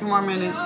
Two more minutes.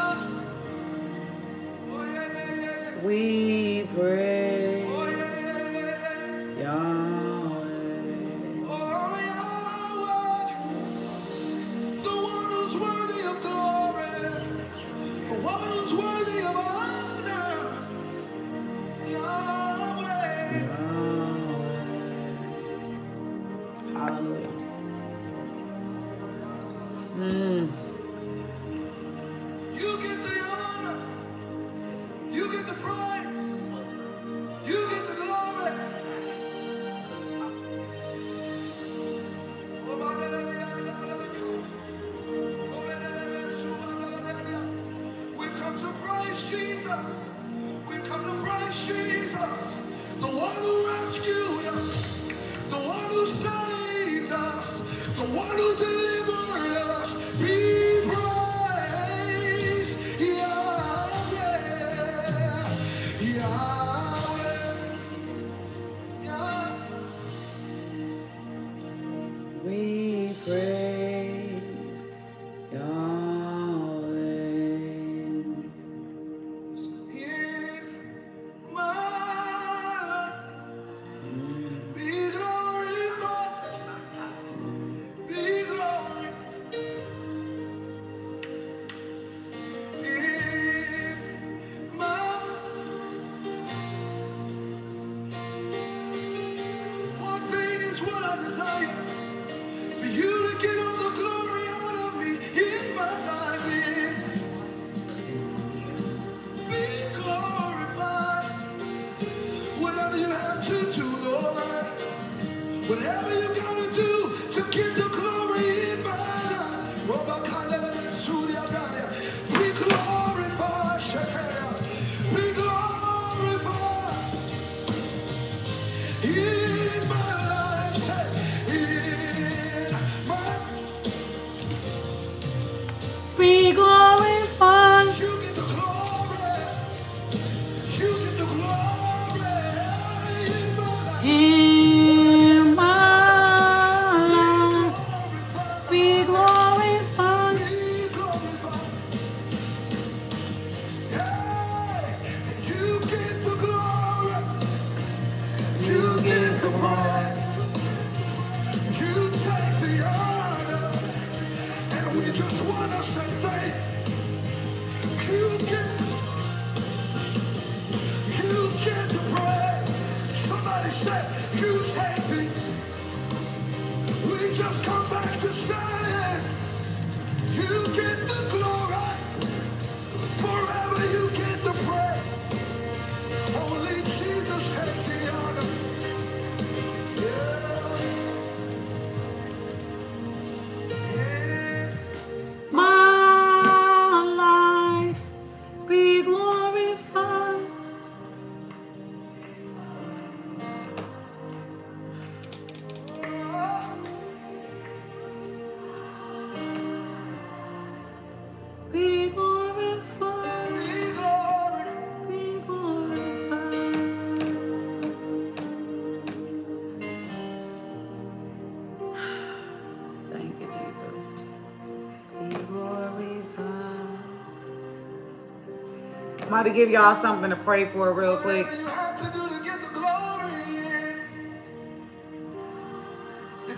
I'm about to give y'all something to pray for real quick. If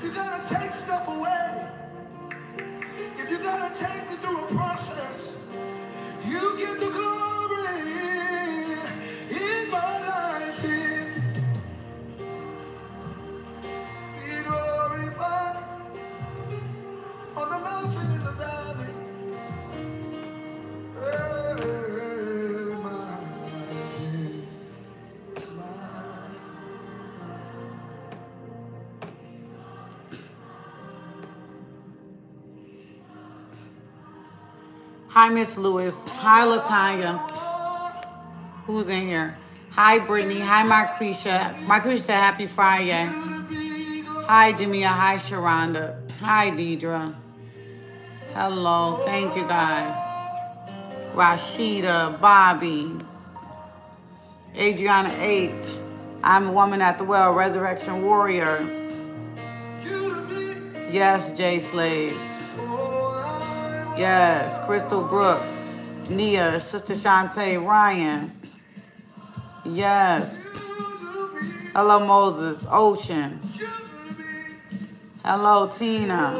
you're gonna take stuff away, if you're gonna take it through a Hi, Miss Lewis. Hi, Latanya. Who's in here? Hi, Brittany. Hi, Marquisha. Marquisha happy Friday. Hi, Jamia. Hi, Sharonda. Hi, Deidre. Hello. Thank you, guys. Rashida, Bobby, Adriana H. I'm a woman at the well, Resurrection Warrior. Yes, Jay Slaves. Yes, Crystal Brook, Nia, Sister Shantae, Ryan. Yes. Hello, Moses, Ocean. Hello, Tina.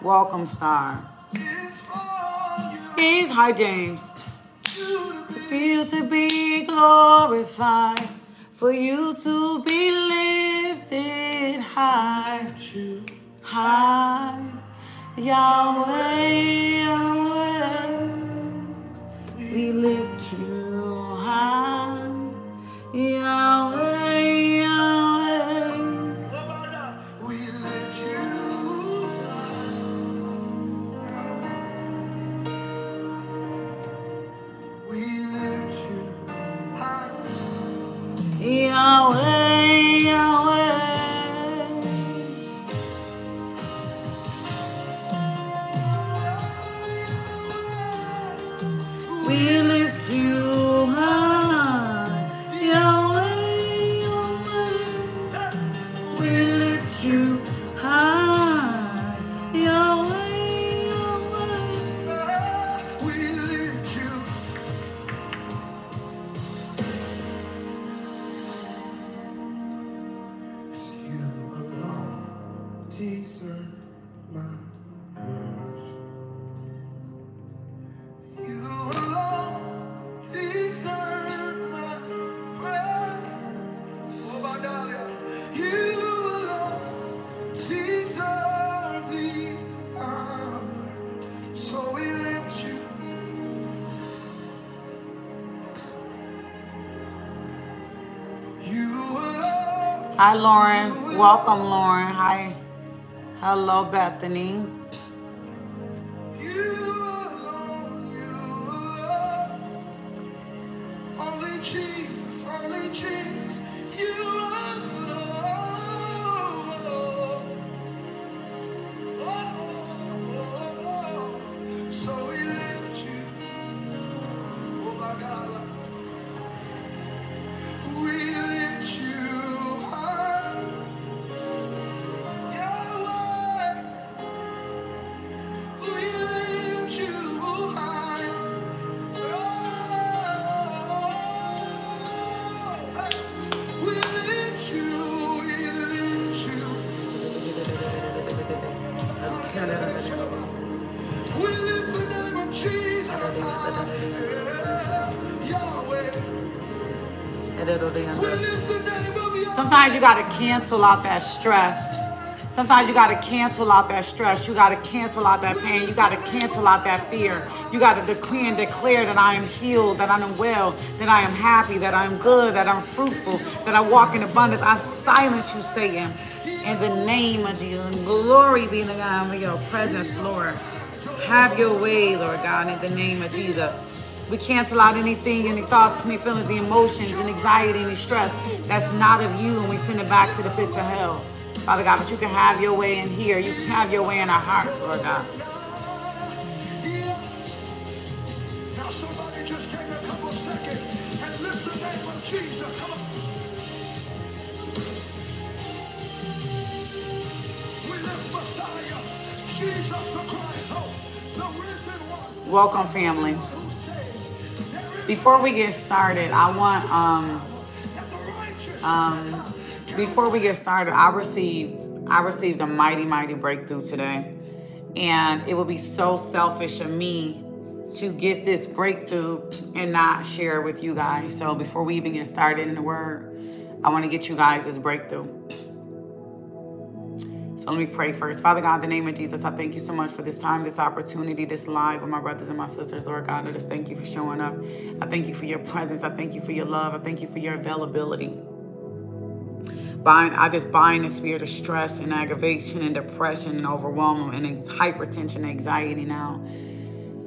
Welcome, Star. Please, hi, James. For you to be glorified, for you to be lifted high, high. Yahweh, Yahweh. We lift you high, Yahweh, Yahweh. We lift you high. We lift you high. Yahweh, Hi, Lauren. Welcome, Lauren. Hi. Hello, Bethany. Cancel out that stress. Sometimes you got to cancel out that stress. You got to cancel out that pain. You got to cancel out that fear. You got to declare and declare that I am healed, that I am well, that I am happy, that I am good, that I'm fruitful, that I walk in abundance. I silence you, Satan, in the name of Jesus. Glory be to God for your presence, Lord. Have your way, Lord God, in the name of Jesus. We cancel out anything, any thoughts, any feelings, the emotions, and anxiety, any stress that's not of you, and we send it back to the pits of hell. Father God, but you can have your way in here. You can have your way in our hearts, Lord God. Now somebody just take a couple seconds and lift the name of Jesus. Come on. We lift Before we get started, I want um um before we get started, I received I received a mighty mighty breakthrough today, And it would be so selfish of me to get this breakthrough and not share with you guys. So before we even get started in the word, I want to get you guys this breakthrough. Let me pray first. Father God, in the name of Jesus, I thank you so much for this time, this opportunity, this live with my brothers and my sisters. Lord God, I just thank you for showing up. I thank you for your presence. I thank you for your love. I thank you for your availability. Bind, I just bind the spirit of stress and aggravation and depression and overwhelm and hypertension, anxiety now.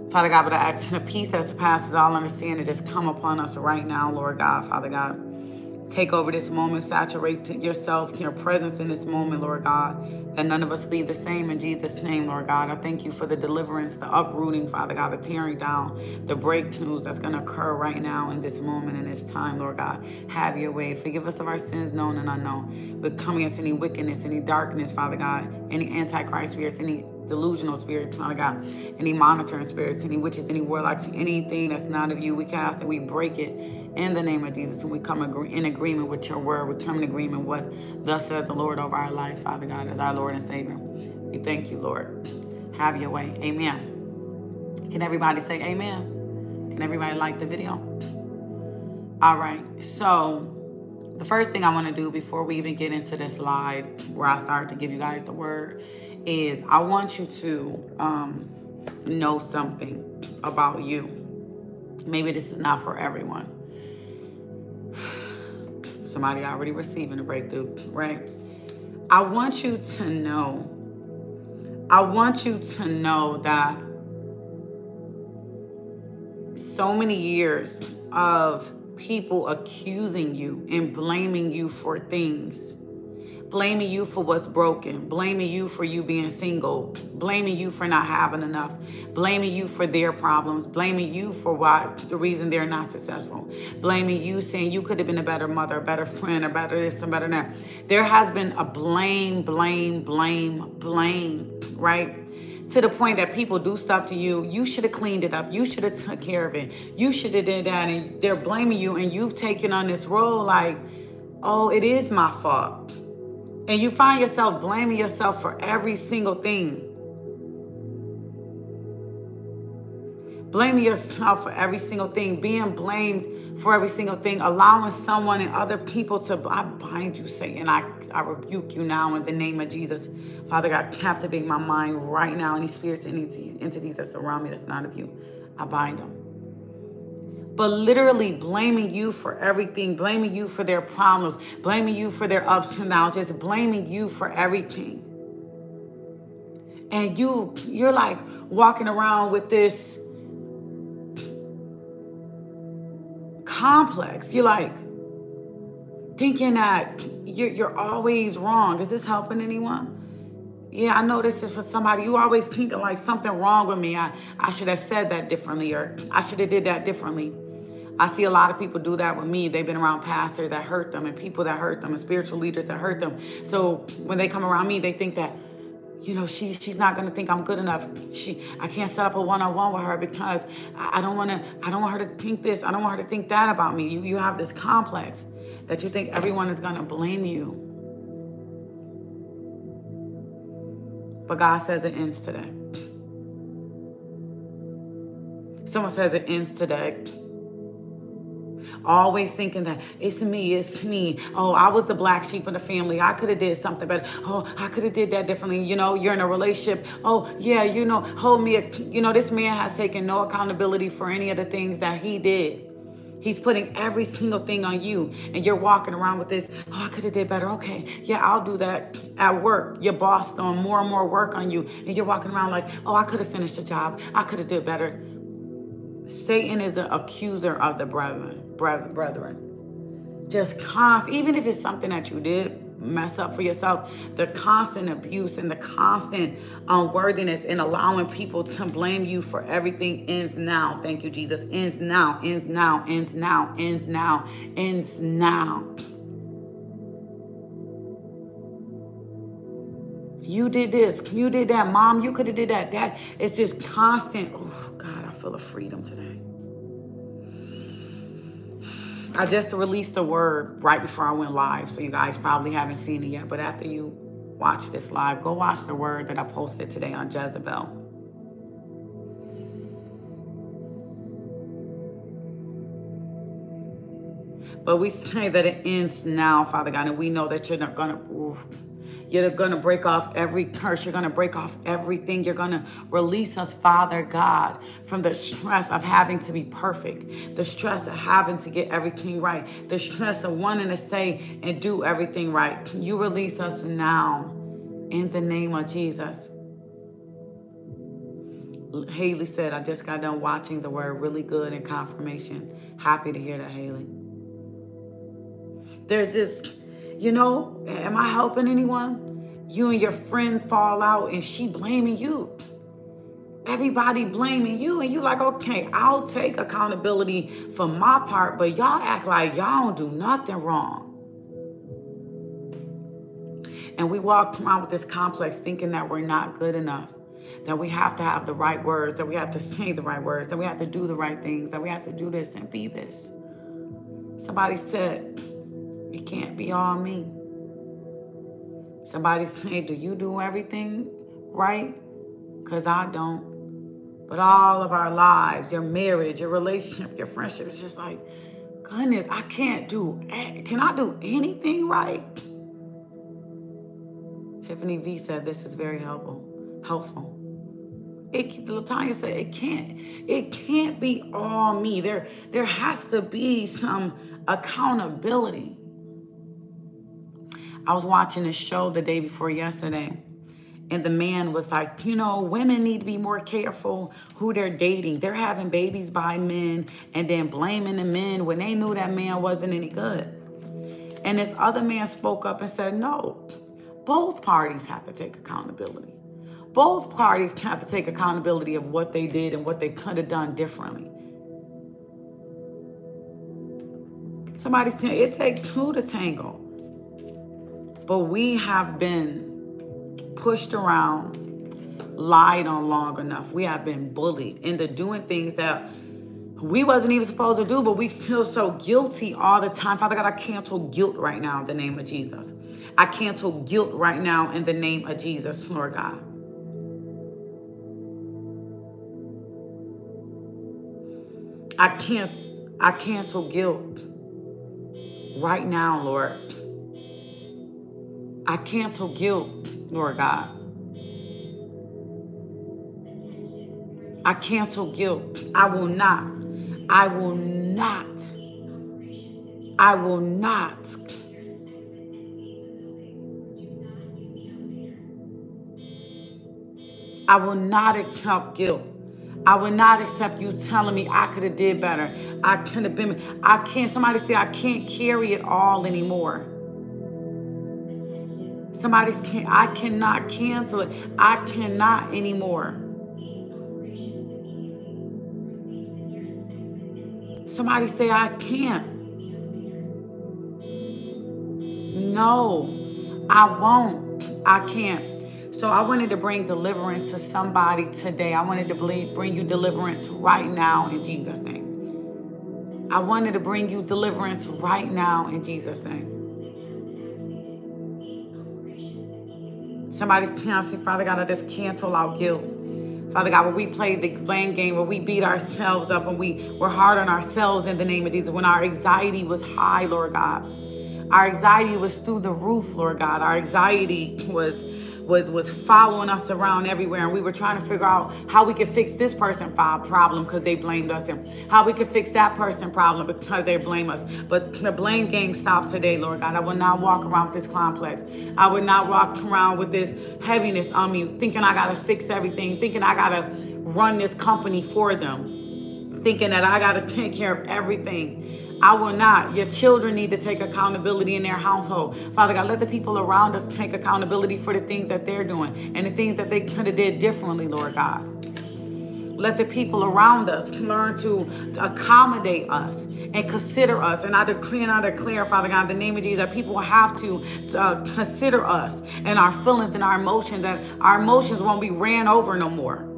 Father God, but I ask the peace that surpasses all understanding just come upon us right now, Lord God, Father God. Take over this moment, saturate yourself, your presence in this moment, Lord God. That none of us leave the same in Jesus' name, Lord God. I thank you for the deliverance, the uprooting, Father God, the tearing down, the breakthroughs that's going to occur right now in this moment, in this time, Lord God. Have your way. Forgive us of our sins, known and unknown. We're coming against any wickedness, any darkness, Father God, any antichrist spirits, any delusional spirits, Father God, any monitoring spirits, any witches, any warlocks, anything that's not of you, we cast and we break it in the name of Jesus. And we come in agreement with your word. We come in agreement what thus says the Lord over our life, Father God, as our Lord and Savior. We thank you, Lord. Have your way. Amen. Can everybody say amen? Can everybody like the video? All right. So the first thing I want to do before we even get into this live, where I start to give you guys the word, is I want you to um, know something about you. Maybe this is not for everyone. Somebody already receiving a breakthrough, right? I want you to know, I want you to know that so many years of people accusing you and blaming you for things blaming you for what's broken, blaming you for you being single, blaming you for not having enough, blaming you for their problems, blaming you for why the reason they're not successful, blaming you saying you could have been a better mother, a better friend, a better this and better that. There has been a blame, blame, blame, blame, right? to the point that people do stuff to you you should have cleaned it up you should have took care of it you should have did that and they're blaming you and you've taken on this role like oh it is my fault and you find yourself blaming yourself for every single thing. Blaming yourself for every single thing, being blamed for every single thing, allowing someone and other people to, I bind you, Satan. I, I rebuke you now in the name of Jesus. Father God, captivate my mind right now. Any spirits, any entities that surround me that's not of you, I bind them but literally blaming you for everything, blaming you for their problems, blaming you for their ups and downs, just blaming you for everything. And you you're like walking around with this complex. You're like thinking that you're, you're always wrong. Is this helping anyone? Yeah, I know this is for somebody. You always thinking like something wrong with me. I, I should have said that differently or I should have did that differently. I see a lot of people do that with me. They've been around pastors that hurt them and people that hurt them and spiritual leaders that hurt them. So when they come around me, they think that, you know, she she's not gonna think I'm good enough. She I can't set up a one-on-one with her because I, I don't wanna I don't want her to think this, I don't want her to think that about me. You you have this complex that you think everyone is gonna blame you. But God says it ends today. Someone says it ends today. Always thinking that it's me, it's me. Oh, I was the black sheep of the family. I could have did something better. Oh, I could have did that differently. You know, you're in a relationship. Oh, yeah, you know, hold me. You know, this man has taken no accountability for any of the things that he did. He's putting every single thing on you, and you're walking around with this. Oh, I could have did better. Okay, yeah, I'll do that at work. Your boss throwing more and more work on you, and you're walking around like, oh, I could have finished the job. I could have did better. Satan is an accuser of the brethren. Brethren, just constant. Even if it's something that you did mess up for yourself, the constant abuse and the constant um, unworthiness and allowing people to blame you for everything ends now. Thank you, Jesus. Ends now, ends now, ends now, ends now, ends now. You did this, you did that, mom, you could have did that. That it's just constant. Oh God, I feel a freedom today. I just released a word right before I went live, so you guys probably haven't seen it yet. But after you watch this live, go watch the word that I posted today on Jezebel. But we say that it ends now, Father God, and we know that you're not going to. You're going to break off every curse. You're going to break off everything. You're going to release us, Father God, from the stress of having to be perfect, the stress of having to get everything right, the stress of wanting to say and do everything right. You release us now in the name of Jesus. Haley said, I just got done watching the word really good and confirmation. Happy to hear that, Haley. There's this you know, am I helping anyone? You and your friend fall out and she blaming you. Everybody blaming you, and you like, okay, I'll take accountability for my part, but y'all act like y'all don't do nothing wrong. And we walk around with this complex thinking that we're not good enough, that we have to have the right words, that we have to say the right words, that we have to do the right things, that we have to do this and be this. Somebody said, it can't be all me. Somebody say, Do you do everything right? Because I don't. But all of our lives, your marriage, your relationship, your friendship, is just like, goodness, I can't do, can I do anything right? Tiffany V said this is very helpful. Helpful. It, Latanya said it can't. It can't be all me. There, there has to be some accountability. I was watching a show the day before yesterday, and the man was like, you know, women need to be more careful who they're dating. They're having babies by men and then blaming the men when they knew that man wasn't any good. And this other man spoke up and said, no, both parties have to take accountability. Both parties have to take accountability of what they did and what they could have done differently. Somebody said it takes two to tango. But we have been pushed around, lied on long enough. We have been bullied into doing things that we wasn't even supposed to do, but we feel so guilty all the time. Father God, I cancel guilt right now in the name of Jesus. I cancel guilt right now in the name of Jesus, Lord God. I can't I cancel guilt right now, Lord. I cancel guilt, Lord God. I cancel guilt. I will not. I will not. I will not. I will not accept guilt. I will not accept you telling me I could have did better. I could have been. I can't. Somebody say I can't carry it all anymore. Somebody's can I cannot cancel it. I cannot anymore. Somebody say I can't. No, I won't. I can't. So I wanted to bring deliverance to somebody today. I wanted to bring you deliverance right now in Jesus' name. I wanted to bring you deliverance right now in Jesus' name. Somebody say, Father God, I just cancel out guilt. Father God, when we played the blame game, where we beat ourselves up and we were hard on ourselves in the name of Jesus, when our anxiety was high, Lord God. Our anxiety was through the roof, Lord God. Our anxiety was was was following us around everywhere and we were trying to figure out how we could fix this person problem because they blamed us and how we could fix that person problem because they blame us. But the blame game stops today lord god. I will not walk around with this complex. I would not walk around with this heaviness on me thinking i gotta fix everything thinking i gotta run this company for them thinking that i gotta take care of everything I will not. Your children need to take accountability in their household. Father God, let the people around us take accountability for the things that they're doing and the things that they could have did differently, Lord God. Let the people around us learn to, accommodate us and consider us. And I decree and I declare, Father God, the name of Jesus, that people have to uh, consider us and our feelings and our emotions, that our emotions won't be ran over no more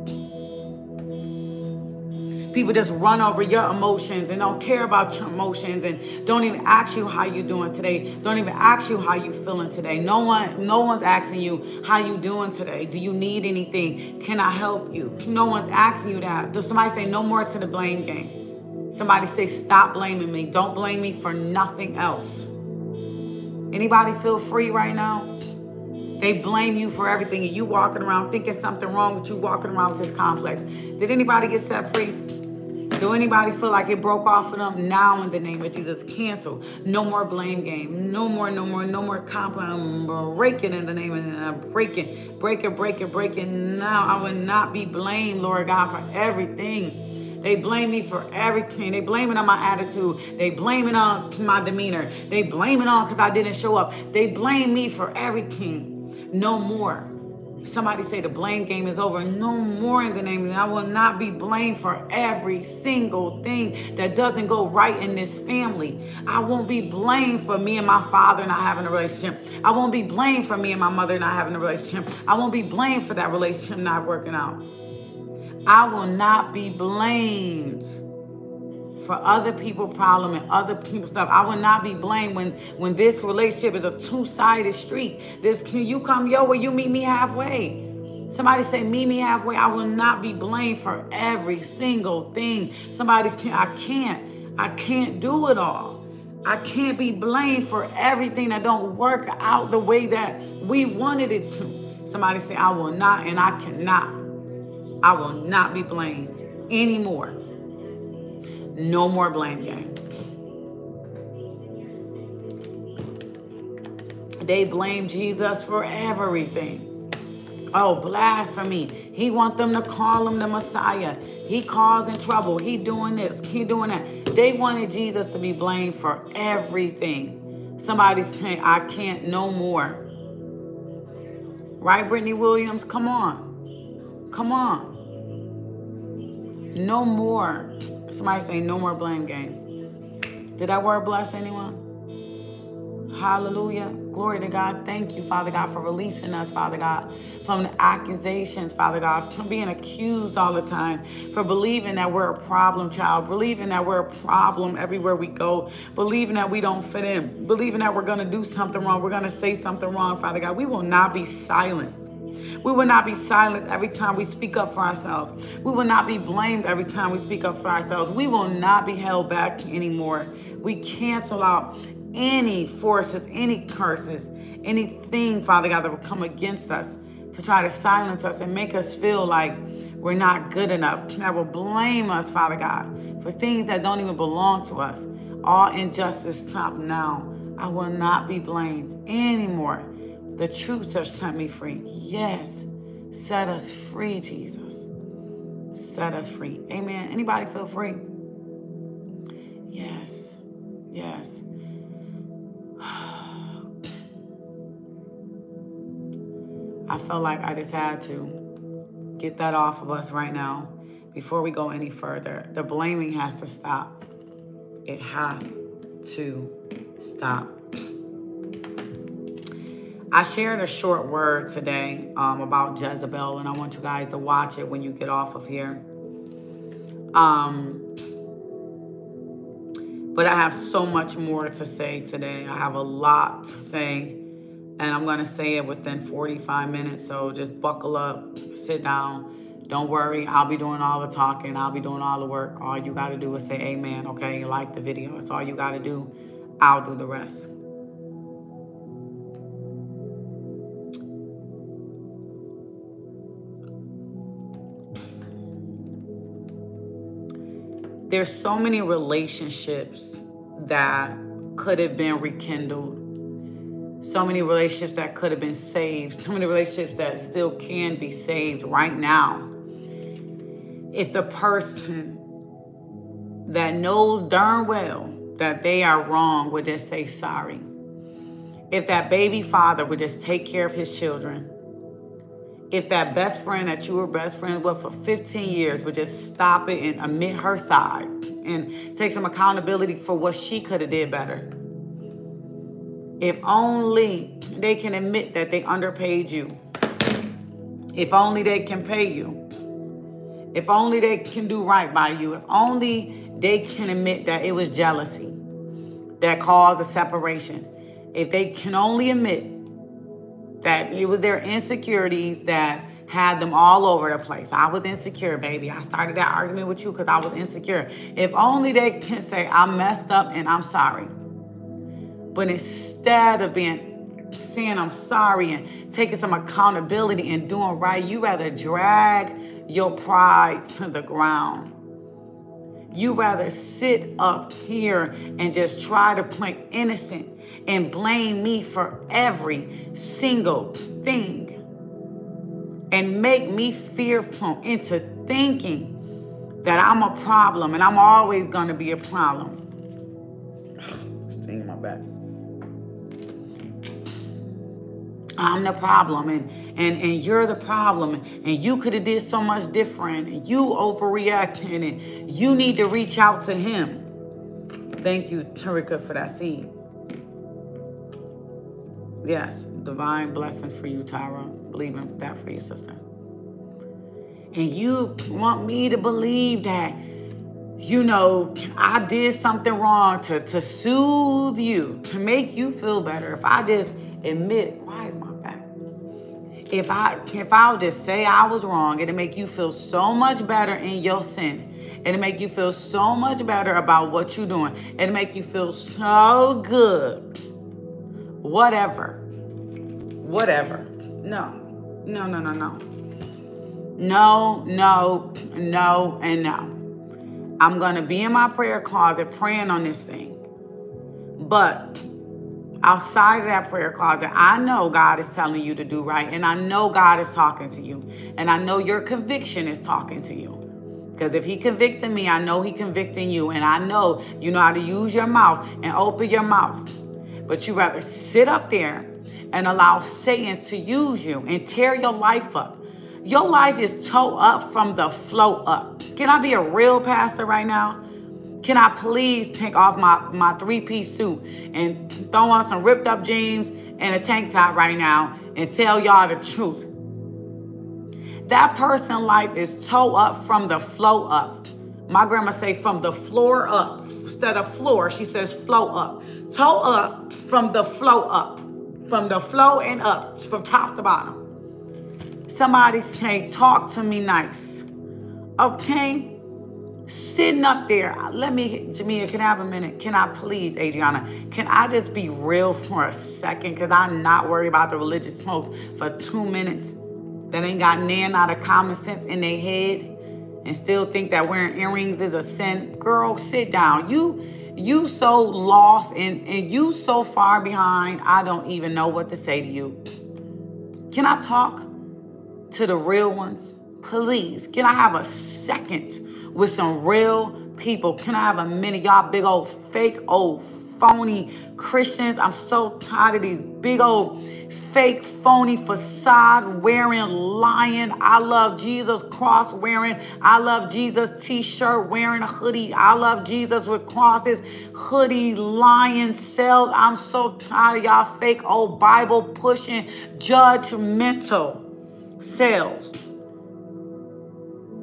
People just run over your emotions and don't care about your emotions and don't even ask you how you doing today. Don't even ask you how you feeling today. No one, no one's asking you how you doing today. Do you need anything? Can I help you? No one's asking you that. Does somebody say no more to the blame game? Somebody say stop blaming me. Don't blame me for nothing else. Anybody feel free right now? They blame you for everything and you walking around thinking something wrong with you walking around with this complex. Did anybody get set free? Do anybody feel like it broke off of them? Now, in the name of Jesus, cancel. No more blame game. No more, no more, no more complaint. Break it in the name of uh, Jesus. Break breaking, breaking, it, break it, break it. Now, I will not be blamed, Lord God, for everything. They blame me for everything. They blame it on my attitude. They blame it on my demeanor. They blame it on because I didn't show up. They blame me for everything. No more. Somebody say the blame game is over. No more in the name of I will not be blamed for every single thing that doesn't go right in this family. I won't be blamed for me and my father not having a relationship. I won't be blamed for me and my mother not having a relationship. I won't be blamed for that relationship not working out. I will not be blamed for other people problem and other people stuff. I will not be blamed when when this relationship is a two-sided street. This can you come your way, you meet me halfway. Somebody say meet me halfway. I will not be blamed for every single thing. Somebody say I can't. I can't do it all. I can't be blamed for everything that don't work out the way that we wanted it to. Somebody say I will not and I cannot. I will not be blamed anymore. No more blame game. They blame Jesus for everything. Oh, blasphemy. He want them to call him the Messiah. He causing trouble. He doing this. He doing that. They wanted Jesus to be blamed for everything. Somebody's saying, I can't no more. Right, Brittany Williams? Come on. Come on. No more. Somebody saying no more blame games. Did that word bless anyone? Hallelujah. Glory to God. Thank you, Father God, for releasing us, Father God, from the accusations, Father God, from being accused all the time, for believing that we're a problem child, believing that we're a problem everywhere we go, believing that we don't fit in, believing that we're going to do something wrong, we're going to say something wrong, Father God. We will not be silent. We will not be silenced every time we speak up for ourselves. We will not be blamed every time we speak up for ourselves. We will not be held back anymore. We cancel out any forces, any curses, anything, Father God, that will come against us to try to silence us and make us feel like we're not good enough. That will blame us, Father God, for things that don't even belong to us. All injustice stop now. I will not be blamed anymore. The truth has set me free. Yes. Set us free, Jesus. Set us free. Amen. Anybody feel free? Yes. Yes. I felt like I just had to get that off of us right now before we go any further. The blaming has to stop. It has to stop. I shared a short word today um, about Jezebel, and I want you guys to watch it when you get off of here. Um, but I have so much more to say today. I have a lot to say, and I'm going to say it within 45 minutes. So just buckle up, sit down. Don't worry, I'll be doing all the talking. I'll be doing all the work. All you got to do is say amen, okay? You like the video. That's all you got to do. I'll do the rest. There's so many relationships that could have been rekindled. So many relationships that could have been saved. So many relationships that still can be saved right now. If the person that knows darn well that they are wrong would just say sorry. If that baby father would just take care of his children if that best friend that you were best friends with for 15 years would just stop it and admit her side and take some accountability for what she could have did better. If only they can admit that they underpaid you. If only they can pay you. If only they can do right by you. If only they can admit that it was jealousy that caused a separation. If they can only admit that it was their insecurities that had them all over the place. I was insecure, baby. I started that argument with you because I was insecure. If only they can say, I messed up and I'm sorry. But instead of being saying I'm sorry and taking some accountability and doing right, you rather drag your pride to the ground. You rather sit up here and just try to play innocent and blame me for every single thing and make me fearful into thinking that I'm a problem and I'm always going to be a problem. Sting my back. I'm the problem and and and you're the problem and you could have did so much different and you overreacting and you need to reach out to him. Thank you, Tarika, for that seed. Yes, divine blessings for you, Tyra. Believe in that for you, sister. And you want me to believe that, you know, I did something wrong to, to soothe you, to make you feel better. If I just admit why is my back? if I if I'll just say I was wrong, it'll make you feel so much better in your sin. It'll make you feel so much better about what you're doing. It'll make you feel so good. Whatever. Whatever. No. No, no, no, no. No, no, no, and no. I'm going to be in my prayer closet praying on this thing. But outside of that prayer closet, I know God is telling you to do right. And I know God is talking to you. And I know your conviction is talking to you. Because if he convicted me, I know he convicting you. And I know you know how to use your mouth and open your mouth. But you rather sit up there and allow Satan to use you and tear your life up. Your life is towed up from the flow up. Can I be a real pastor right now? Can I please take off my, my three-piece suit and throw on some ripped up jeans and a tank top right now and tell y'all the truth? That person life is toe up from the flow up. My grandma say from the floor up. Instead of floor, she says flow up. Toe up from the flow up. From the flow and up, from top to bottom. Somebody say, talk to me nice. Okay? sitting up there. Let me, Jamia, can I have a minute? Can I please, Adriana, can I just be real for a second? Because I'm not worried about the religious folks for two minutes that ain't got nan out of common sense in their head and still think that wearing earrings is a sin. Girl, sit down. You you so lost and, and you so far behind, I don't even know what to say to you. Can I talk to the real ones? Please, can I have a second? with some real people. Can I have a minute? Y'all big old fake old phony Christians. I'm so tired of these big old fake phony facade wearing lying. I love Jesus cross wearing. I love Jesus t-shirt wearing a hoodie. I love Jesus with crosses hoodie lying cells I'm so tired of y'all fake old Bible pushing judgmental sales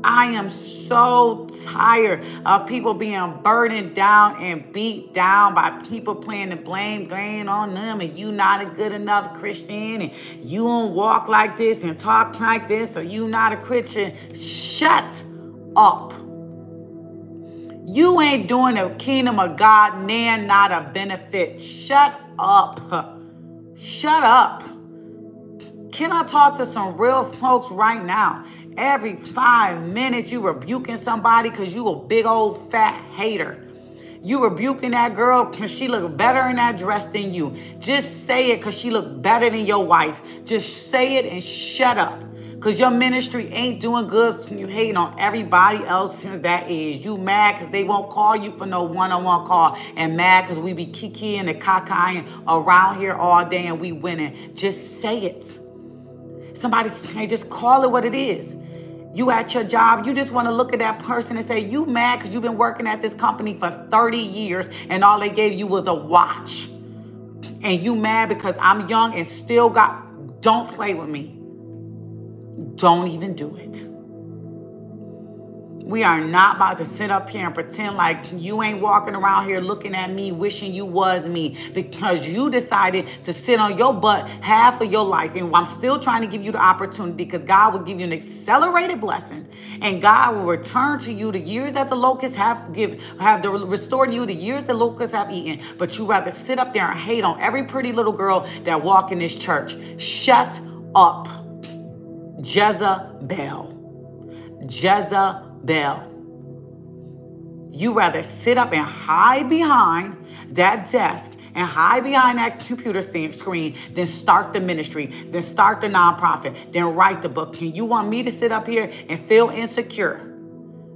I am so tired of people being burdened down and beat down by people playing the blame game on them and you not a good enough Christian and you don't walk like this and talk like this or you not a Christian. Shut up. You ain't doing the kingdom of God, nan not a benefit. Shut up. Shut up. Can I talk to some real folks right now? Every five minutes, you rebuking somebody because you a big old fat hater. You rebuking that girl because she look better in that dress than you. Just say it because she look better than your wife. Just say it and shut up. Because your ministry ain't doing good so you hating on everybody else since that is. You mad because they won't call you for no one-on-one call. And mad because we be kikiing and cacaing around here all day and we winning. Just say it. Somebody say, just call it what it is. You at your job, you just want to look at that person and say, you mad because you've been working at this company for 30 years and all they gave you was a watch. And you mad because I'm young and still got, don't play with me. Don't even do it. We are not about to sit up here and pretend like you ain't walking around here looking at me, wishing you was me, because you decided to sit on your butt half of your life. And I'm still trying to give you the opportunity because God will give you an accelerated blessing, and God will return to you the years that the locusts have given, have restored you the years the locusts have eaten. But you rather sit up there and hate on every pretty little girl that walk in this church. Shut up, Jezebel. Jezebel. Bell. You rather sit up and hide behind that desk and hide behind that computer screen than start the ministry, then start the nonprofit, then write the book. Can you want me to sit up here and feel insecure?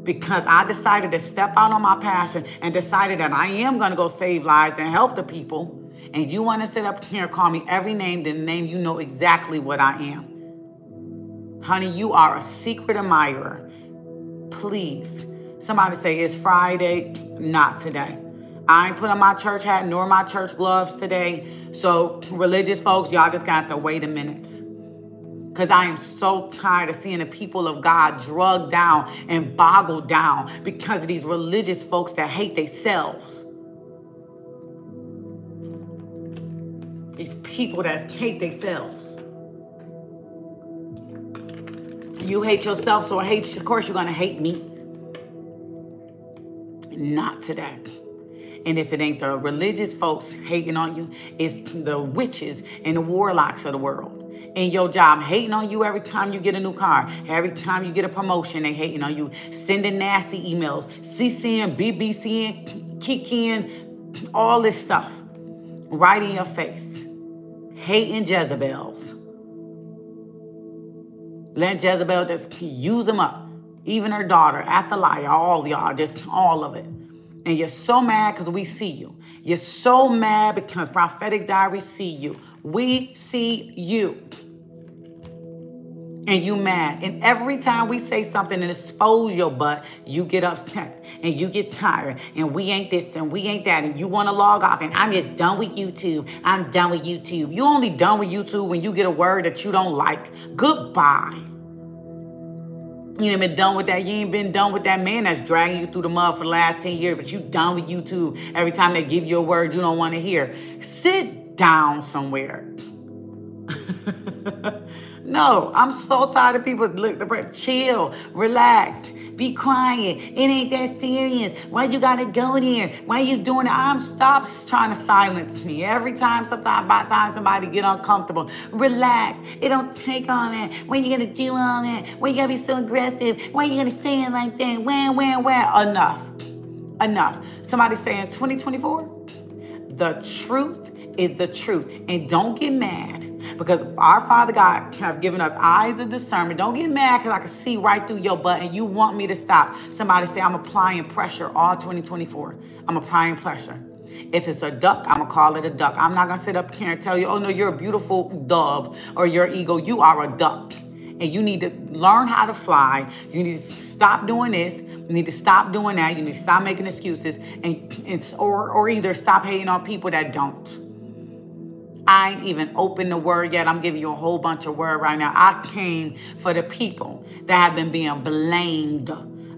Because I decided to step out on my passion and decided that I am going to go save lives and help the people. And you want to sit up here and call me every name, then name you know exactly what I am. Honey, you are a secret admirer please. Somebody say it's Friday, not today. I ain't put on my church hat nor my church gloves today. So, religious folks, y'all just got to wait a minute. Because I am so tired of seeing the people of God drugged down and boggled down because of these religious folks that hate themselves. These people that hate themselves. You hate yourself, so I hate, you. of course, you're going to hate me. Not today. And if it ain't the religious folks hating on you, it's the witches and the warlocks of the world. In your job, hating on you every time you get a new car, every time you get a promotion, they hating on you, sending nasty emails, CCing, BCCing, kicking, all this stuff right in your face. Hating Jezebels. Let Jezebel just use them up. Even her daughter, Athaliah, all y'all, just all of it. And you're so mad because we see you. You're so mad because prophetic diary see you. We see you. And you mad. And every time we say something and expose your butt, you get upset and you get tired. And we ain't this and we ain't that. And you want to log off. And I'm just done with YouTube. I'm done with YouTube. You only done with YouTube when you get a word that you don't like. Goodbye. You ain't been done with that. You ain't been done with that man that's dragging you through the mud for the last 10 years, but you done with YouTube. Every time they give you a word you don't want to hear. Sit down somewhere. no, I'm so tired of people. Look, the chill, relax. Be quiet. It ain't that serious. Why you gotta go there? Why you doing it? I'm stop trying to silence me. Every time, sometimes by time somebody get uncomfortable. Relax. It don't take all that. When you gonna do all that? When you gonna be so aggressive? Why you gonna say it like that? When, when, when? Enough. Enough. Somebody saying 2024? The truth is the truth. And don't get mad because our Father God have given us eyes of discernment. Don't get mad because I can see right through your butt and you want me to stop. Somebody say, I'm applying pressure all 2024. I'm applying pressure. If it's a duck, I'm going to call it a duck. I'm not going to sit up here and tell you, oh, no, you're a beautiful dove or your eagle. You are a duck. And you need to learn how to fly. You need to stop doing this. You need to stop doing that. You need to stop making excuses and, and or, or either stop hating on people that don't. I ain't even opened the word yet. I'm giving you a whole bunch of word right now. I came for the people that have been being blamed.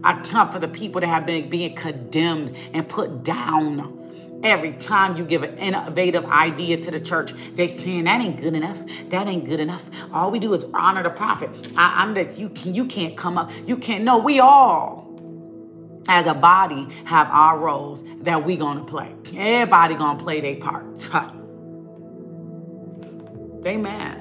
I come for the people that have been being condemned and put down. Every time you give an innovative idea to the church, they saying that ain't good enough. That ain't good enough. All we do is honor the prophet. I, am that you can you can't come up. You can't. No, we all as a body have our roles that we gonna play. Everybody gonna play their part. They mad.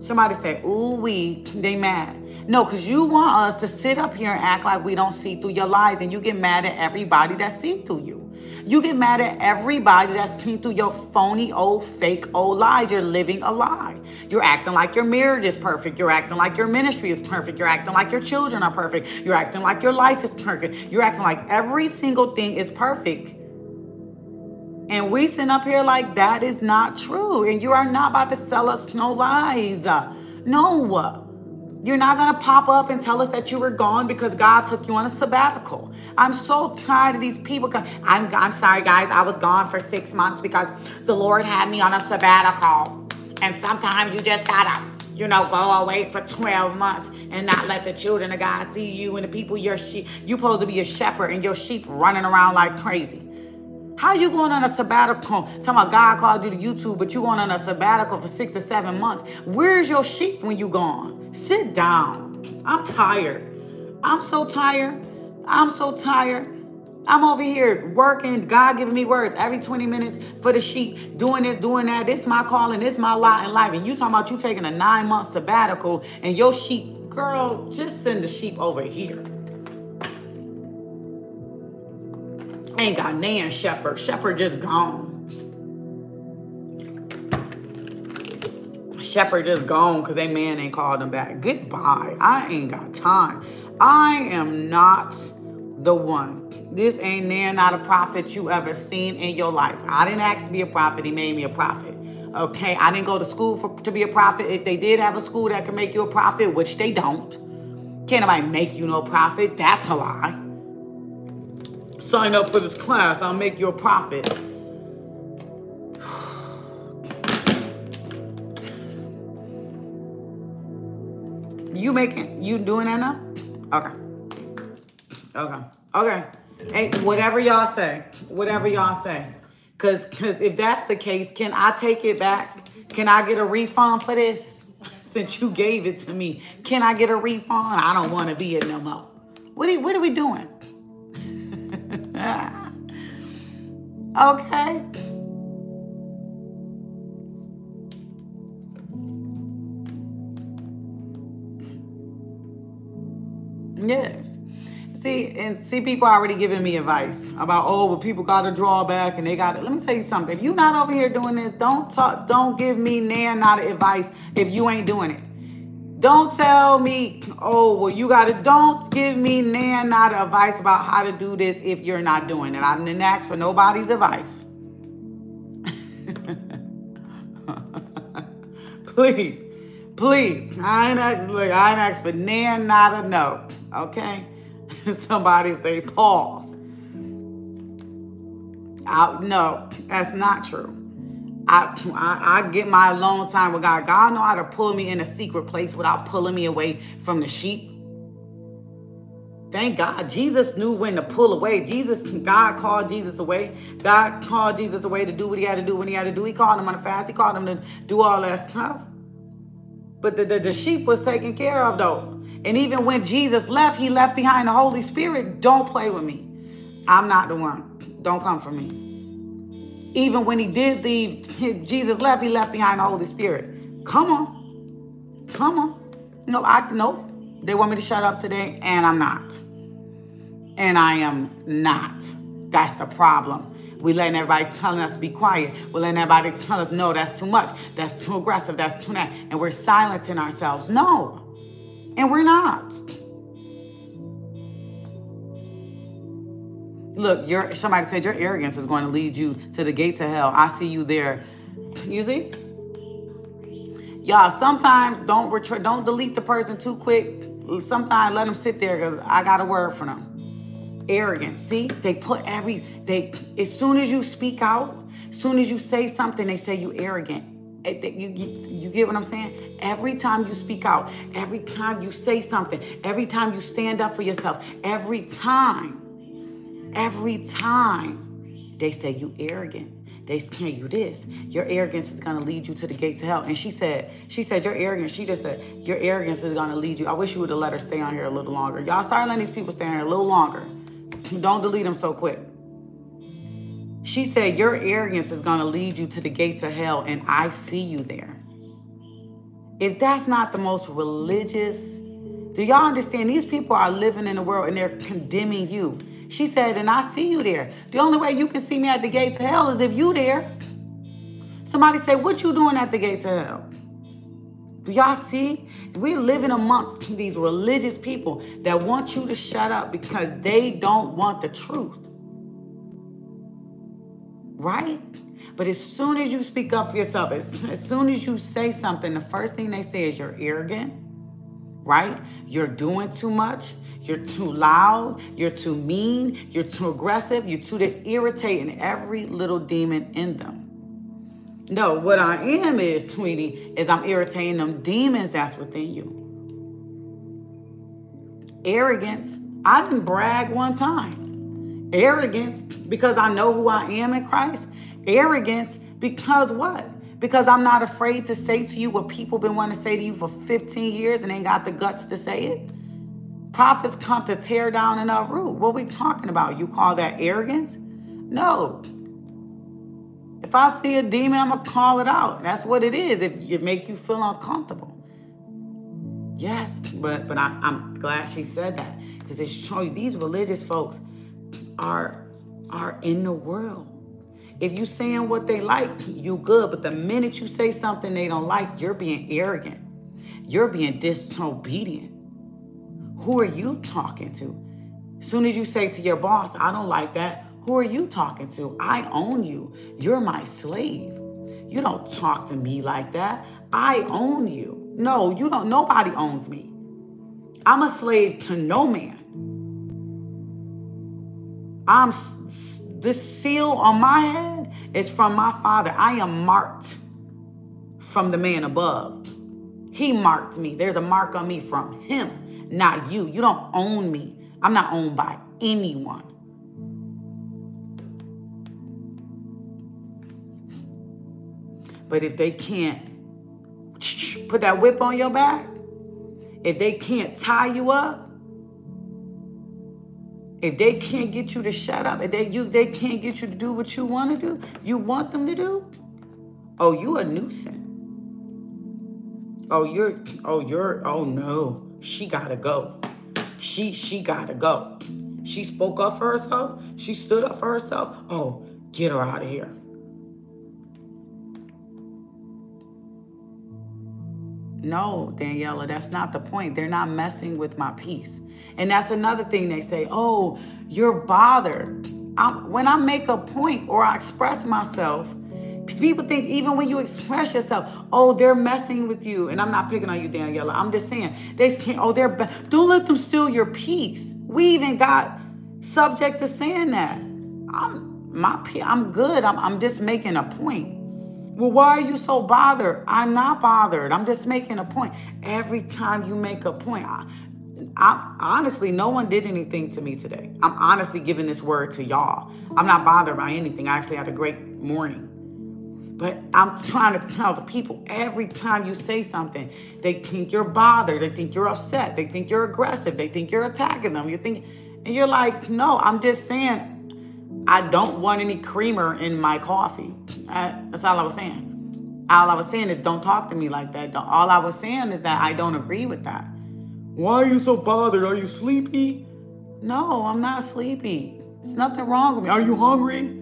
Somebody say, ooh, we, they mad. No, because you want us to sit up here and act like we don't see through your lies, and you get mad at everybody that see through you. You get mad at everybody that's seen through your phony, old, fake, old lies. You're living a lie. You're acting like your marriage is perfect. You're acting like your ministry is perfect. You're acting like your children are perfect. You're acting like your life is perfect. You're acting like every single thing is perfect and we sit up here like that is not true. And you are not about to sell us no lies. No. You're not going to pop up and tell us that you were gone because God took you on a sabbatical. I'm so tired of these people. I'm, I'm sorry, guys. I was gone for six months because the Lord had me on a sabbatical. And sometimes you just got to you know, go away for 12 months and not let the children of God see you and the people your sheep. You're supposed to be a shepherd and your sheep running around like crazy. How you going on a sabbatical? Talking about God called you to YouTube, but you going on a sabbatical for six or seven months. Where's your sheep when you gone? Sit down. I'm tired. I'm so tired. I'm so tired. I'm over here working, God giving me words every 20 minutes for the sheep, doing this, doing that. This my calling, this my lot in life. And you talking about you taking a nine month sabbatical and your sheep, girl, just send the sheep over here. Ain't got Nan Shepherd. Shepherd just gone. Shepherd just gone because they man ain't called him back. Goodbye. I ain't got time. I am not the one. This ain't there not a prophet you ever seen in your life. I didn't ask to be a prophet. He made me a prophet. Okay, I didn't go to school for, to be a prophet. If they did have a school that could make you a prophet, which they don't, can't nobody make you no prophet. That's a lie. Sign up for this class. I'll make you a prophet. You making you doing that now? Okay. Okay. Okay. Hey, whatever y'all say. Whatever y'all say. Cause cause if that's the case, can I take it back? Can I get a refund for this? Since you gave it to me. Can I get a refund? I don't want to be it no more. What are, what are we doing? okay. Yes. See, and see, people already giving me advice about, oh, well, people got to draw back and they got to. Let me tell you something. If you not over here doing this, don't talk, don't give me nan not advice if you ain't doing it. Don't tell me, oh, well, you got to, don't give me nan not advice about how to do this if you're not doing it. I didn't ask for nobody's advice. Please, please. I ain't asked, look, I ain't asked for nan not a no, okay? Somebody say pause. I, no, that's not true. I, I, I get my alone time with God. God know how to pull me in a secret place without pulling me away from the sheep. Thank God. Jesus knew when to pull away. Jesus, God called Jesus away. God called Jesus away to do what he had to do when he had to do. He called him on a fast. He called him to do all that stuff. But the, the, the sheep was taken care of though. And even when Jesus left, he left behind the Holy Spirit. Don't play with me. I'm not the one. Don't come for me. Even when he did leave, Jesus left, he left behind the Holy Spirit. Come on. Come on. No, I nope. They want me to shut up today, and I'm not. And I am not. That's the problem. We letting everybody telling us to be quiet. We're letting everybody tell us, no, that's too much. That's too aggressive. That's too that. And we're silencing ourselves. No. And we're not. Look, your somebody said your arrogance is going to lead you to the gates of hell. I see you there. You see? Y'all, sometimes don't don't delete the person too quick. Sometimes let them sit there because I got a word for them. Arrogance. See, they put every they as soon as you speak out, as soon as you say something, they say you arrogant. You, you, you get what I'm saying? Every time you speak out, every time you say something, every time you stand up for yourself, every time, every time they say you arrogant. They tell you this. Your arrogance is gonna lead you to the gates of hell. And she said, she said, your arrogance, she just said, your arrogance is gonna lead you. I wish you would have let her stay on here a little longer. Y'all start letting these people stay on here a little longer. Don't delete them so quick. She said, Your arrogance is going to lead you to the gates of hell, and I see you there. If that's not the most religious, do y'all understand? These people are living in the world and they're condemning you. She said, and I see you there. The only way you can see me at the gates of hell is if you there. Somebody say, what you doing at the gates of hell? Do y'all see? We're living amongst these religious people that want you to shut up because they don't want the truth right? But as soon as you speak up for yourself, as, as soon as you say something, the first thing they say is you're arrogant, right? You're doing too much. You're too loud. You're too mean. You're too aggressive. You're too irritating every little demon in them. No, what I am is, sweetie, is I'm irritating them demons that's within you. Arrogance. I didn't brag one time. Arrogance because I know who I am in Christ. Arrogance because what? Because I'm not afraid to say to you what people been wanting to say to you for 15 years and ain't got the guts to say it. Prophets come to tear down and uproot. What we talking about? You call that arrogance? No. If I see a demon, I'm gonna call it out. That's what it is. If it make you feel uncomfortable. Yes, but but I, I'm glad she said that because it's showing these religious folks are are in the world. If you saying what they like, you good. But the minute you say something they don't like, you're being arrogant. You're being disobedient. Who are you talking to? As soon as you say to your boss, I don't like that, who are you talking to? I own you. You're my slave. You don't talk to me like that. I own you. No, you don't. Nobody owns me. I'm a slave to no man. I'm this seal on my head is from my father. I am marked from the man above. He marked me. There's a mark on me from him, not you. You don't own me. I'm not owned by anyone. But if they can't put that whip on your back, if they can't tie you up, if they can't get you to shut up, if they you they can't get you to do what you want to do, you want them to do, oh, you a nuisance. Oh, you're oh you're oh no, she gotta go. She she gotta go. She spoke up for herself. She stood up for herself. Oh, get her out of here. No, Daniela, that's not the point. They're not messing with my peace. And that's another thing they say, oh, you're bothered. I'm, when I make a point or I express myself, people think even when you express yourself, oh, they're messing with you. And I'm not picking on you, Daniela. I'm just saying, they say, oh, they're, don't let them steal your peace. We even got subject to saying that. I'm, my, I'm good. I'm, I'm just making a point. Well, why are you so bothered? I'm not bothered. I'm just making a point. Every time you make a point, I, I, honestly, no one did anything to me today. I'm honestly giving this word to y'all. I'm not bothered by anything. I actually had a great morning. But I'm trying to tell the people every time you say something, they think you're bothered. They think you're upset. They think you're aggressive. They think you're attacking them. You think, and you're like, no, I'm just saying I don't want any creamer in my coffee. That's all I was saying. All I was saying is don't talk to me like that. All I was saying is that I don't agree with that. Why are you so bothered? Are you sleepy? No, I'm not sleepy. There's nothing wrong with me. Are you hungry?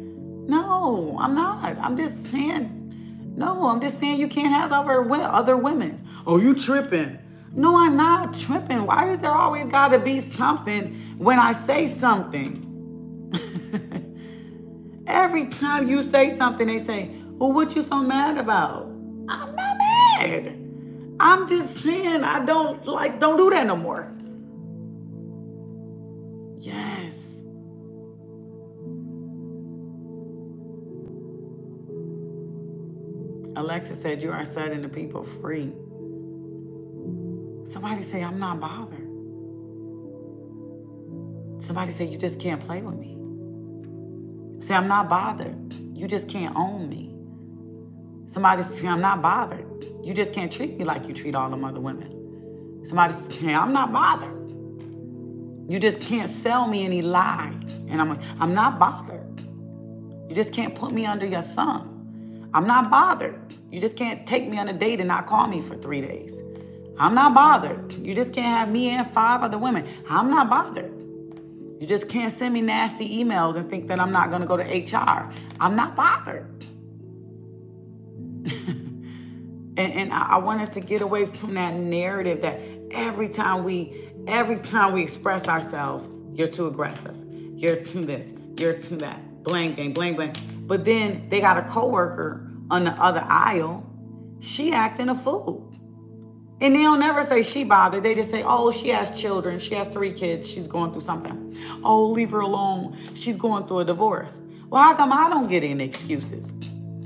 No, I'm not. I'm just saying, no, I'm just saying you can't have other, other women. Oh, you tripping. No, I'm not tripping. Why does there always got to be something when I say something? Every time you say something, they say, Well, what you so mad about? I'm not mad. I'm just saying I don't like don't do that no more. Yes. Alexa said you are setting the people free. Somebody say I'm not bothered. Somebody say you just can't play with me. Say, I'm not bothered. You just can't own me. Somebody say, I'm not bothered. You just can't treat me like you treat all them other women. Somebody say, I'm not bothered. You just can't sell me any lie. And I'm like, I'm not bothered. You just can't put me under your thumb. I'm not bothered. You just can't take me on a date and not call me for three days. I'm not bothered. You just can't have me and five other women. I'm not bothered. You just can't send me nasty emails and think that I'm not going to go to HR. I'm not bothered. and, and I, I want us to get away from that narrative that every time we every time we express ourselves, you're too aggressive. You're too this. You're too that. Blame game, blame, blame. But then they got a coworker on the other aisle. She acting a fool. And they'll never say she bothered. They just say, oh, she has children. She has three kids. She's going through something. Oh, leave her alone. She's going through a divorce. Well, how come I don't get any excuses?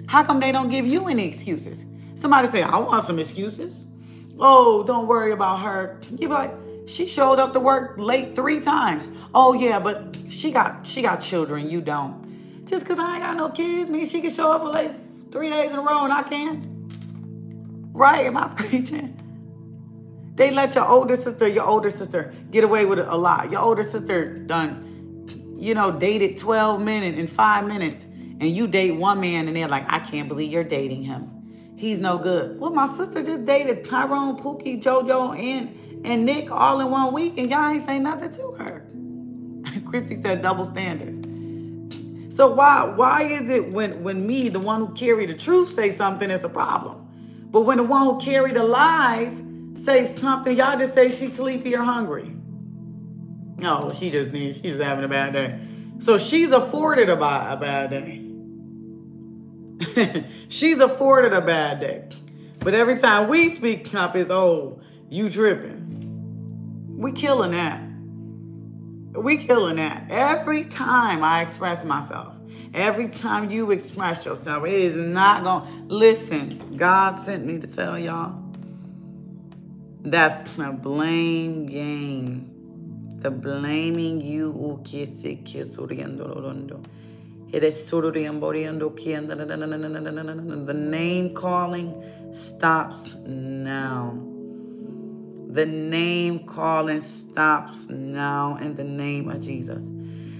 How come they don't give you any excuses? Somebody say, I want some excuses. Oh, don't worry about her. You be like, she showed up to work late three times. Oh yeah, but she got she got children. You don't. Just cause I ain't got no kids means she can show up for like three days in a row and I can't. Right? Am I preaching? They let your older sister, your older sister, get away with a lot. Your older sister done, you know, dated 12 minutes in five minutes, and you date one man, and they're like, I can't believe you're dating him. He's no good. Well, my sister just dated Tyrone, Pookie, JoJo, and and Nick all in one week, and y'all ain't say nothing to her. Christy said double standards. So why why is it when when me, the one who carry the truth, say something, it's a problem? But when the one who carry the lies say something, y'all just say she's sleepy or hungry. No, she just needs, she's having a bad day. So she's afforded a, a bad day. she's afforded a bad day. But every time we speak up, it's, oh, you tripping. We killing that. We killing that. Every time I express myself, every time you express yourself, it is not going to listen. God sent me to tell y'all that the blame game, the blaming you, the name calling stops now. The name calling stops now in the name of Jesus.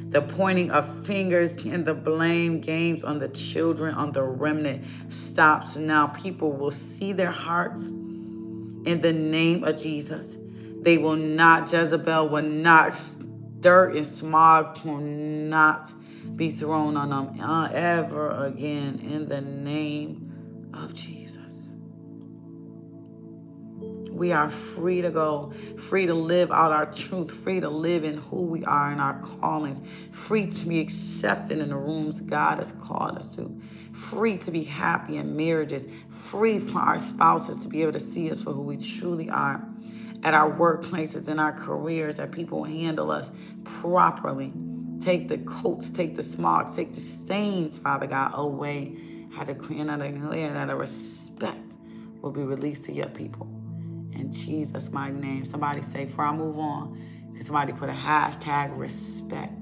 The pointing of fingers and the blame games on the children, on the remnant stops now. People will see their hearts in the name of Jesus. They will not, Jezebel will not, dirt and smog will not be thrown on them uh, ever again in the name of Jesus. We are free to go, free to live out our truth, free to live in who we are in our callings, free to be accepted in the rooms God has called us to, free to be happy in marriages, free for our spouses to be able to see us for who we truly are at our workplaces, in our careers, that people handle us properly. Take the coats, take the smog, take the stains, Father God, away. I decree and I declare that a respect will be released to your people. In Jesus' mighty name. Somebody say, before I move on, can somebody put a hashtag respect?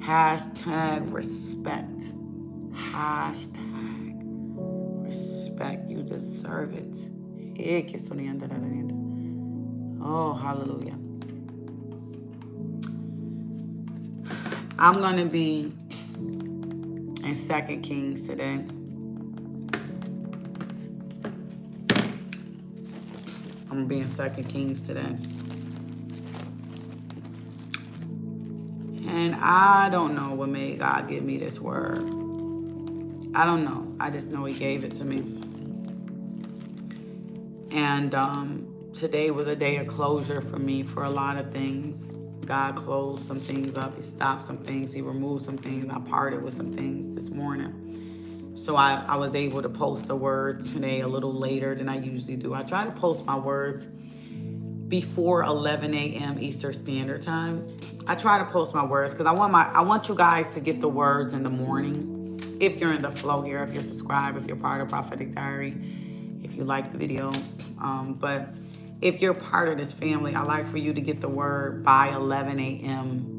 Hashtag respect. Hashtag respect. You deserve it. Oh, hallelujah. I'm going to be in Second Kings today. I'm being Second Kings today. And I don't know what made God give me this word. I don't know. I just know He gave it to me. And um, today was a day of closure for me for a lot of things. God closed some things up. He stopped some things. He removed some things. I parted with some things this morning. So I, I was able to post the word today a little later than I usually do. I try to post my words before 11 a.m. Eastern Standard Time. I try to post my words because I want my I want you guys to get the words in the morning. If you're in the flow here, if you're subscribed, if you're part of Prophetic Diary, if you like the video. Um, but if you're part of this family, I like for you to get the word by 11 a.m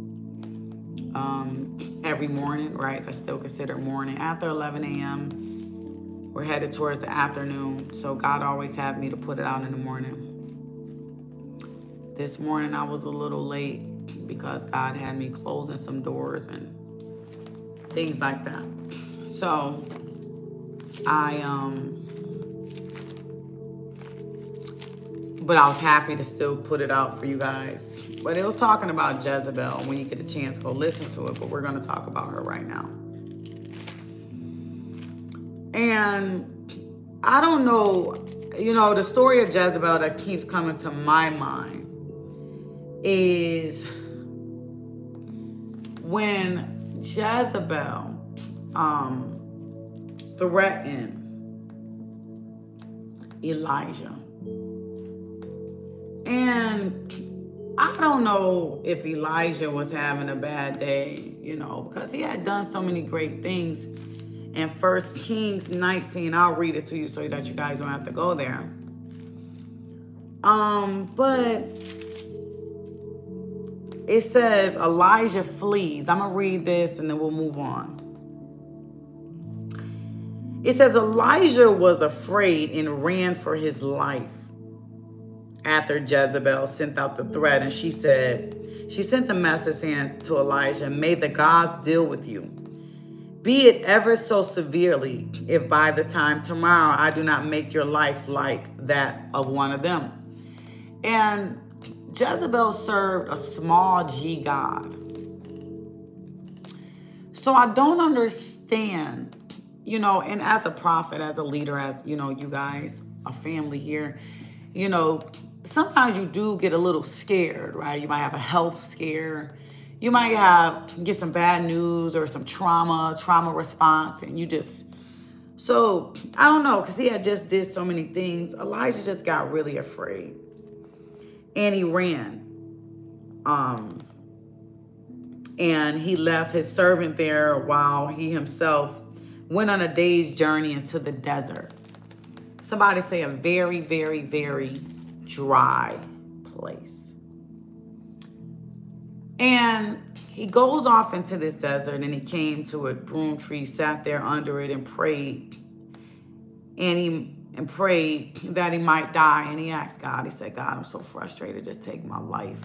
um, every morning, right? That's still considered morning. After 11 a.m., we're headed towards the afternoon. So God always had me to put it out in the morning. This morning I was a little late because God had me closing some doors and things like that. So I um but I was happy to still put it out for you guys. But it was talking about Jezebel. When you get a chance, go listen to it. But we're going to talk about her right now. And I don't know, you know, the story of Jezebel that keeps coming to my mind is when Jezebel um, threatened Elijah and I don't know if Elijah was having a bad day, you know, because he had done so many great things. in First Kings 19. I'll read it to you so that you guys don't have to go there. Um, but it says Elijah flees. I'm gonna read this and then we'll move on. It says Elijah was afraid and ran for his life after Jezebel sent out the threat, and she said, she sent the message saying to Elijah, May the gods deal with you. Be it ever so severely, if by the time tomorrow I do not make your life like that of one of them. And Jezebel served a small g god. So I don't understand, you know, and as a prophet, as a leader, as, you know, you guys, a family here, you know, sometimes you do get a little scared, right? You might have a health scare. You might have get some bad news or some trauma, trauma response, and you just so I don't know, because he had just did so many things. Elijah just got really afraid. And he ran. Um and he left his servant there while he himself went on a day's journey into the desert. Somebody say a very, very, very dry place. And he goes off into this desert and he came to a broom tree, sat there under it and prayed. And he and prayed that he might die. And he asked God, he said, God, I'm so frustrated. Just take my life.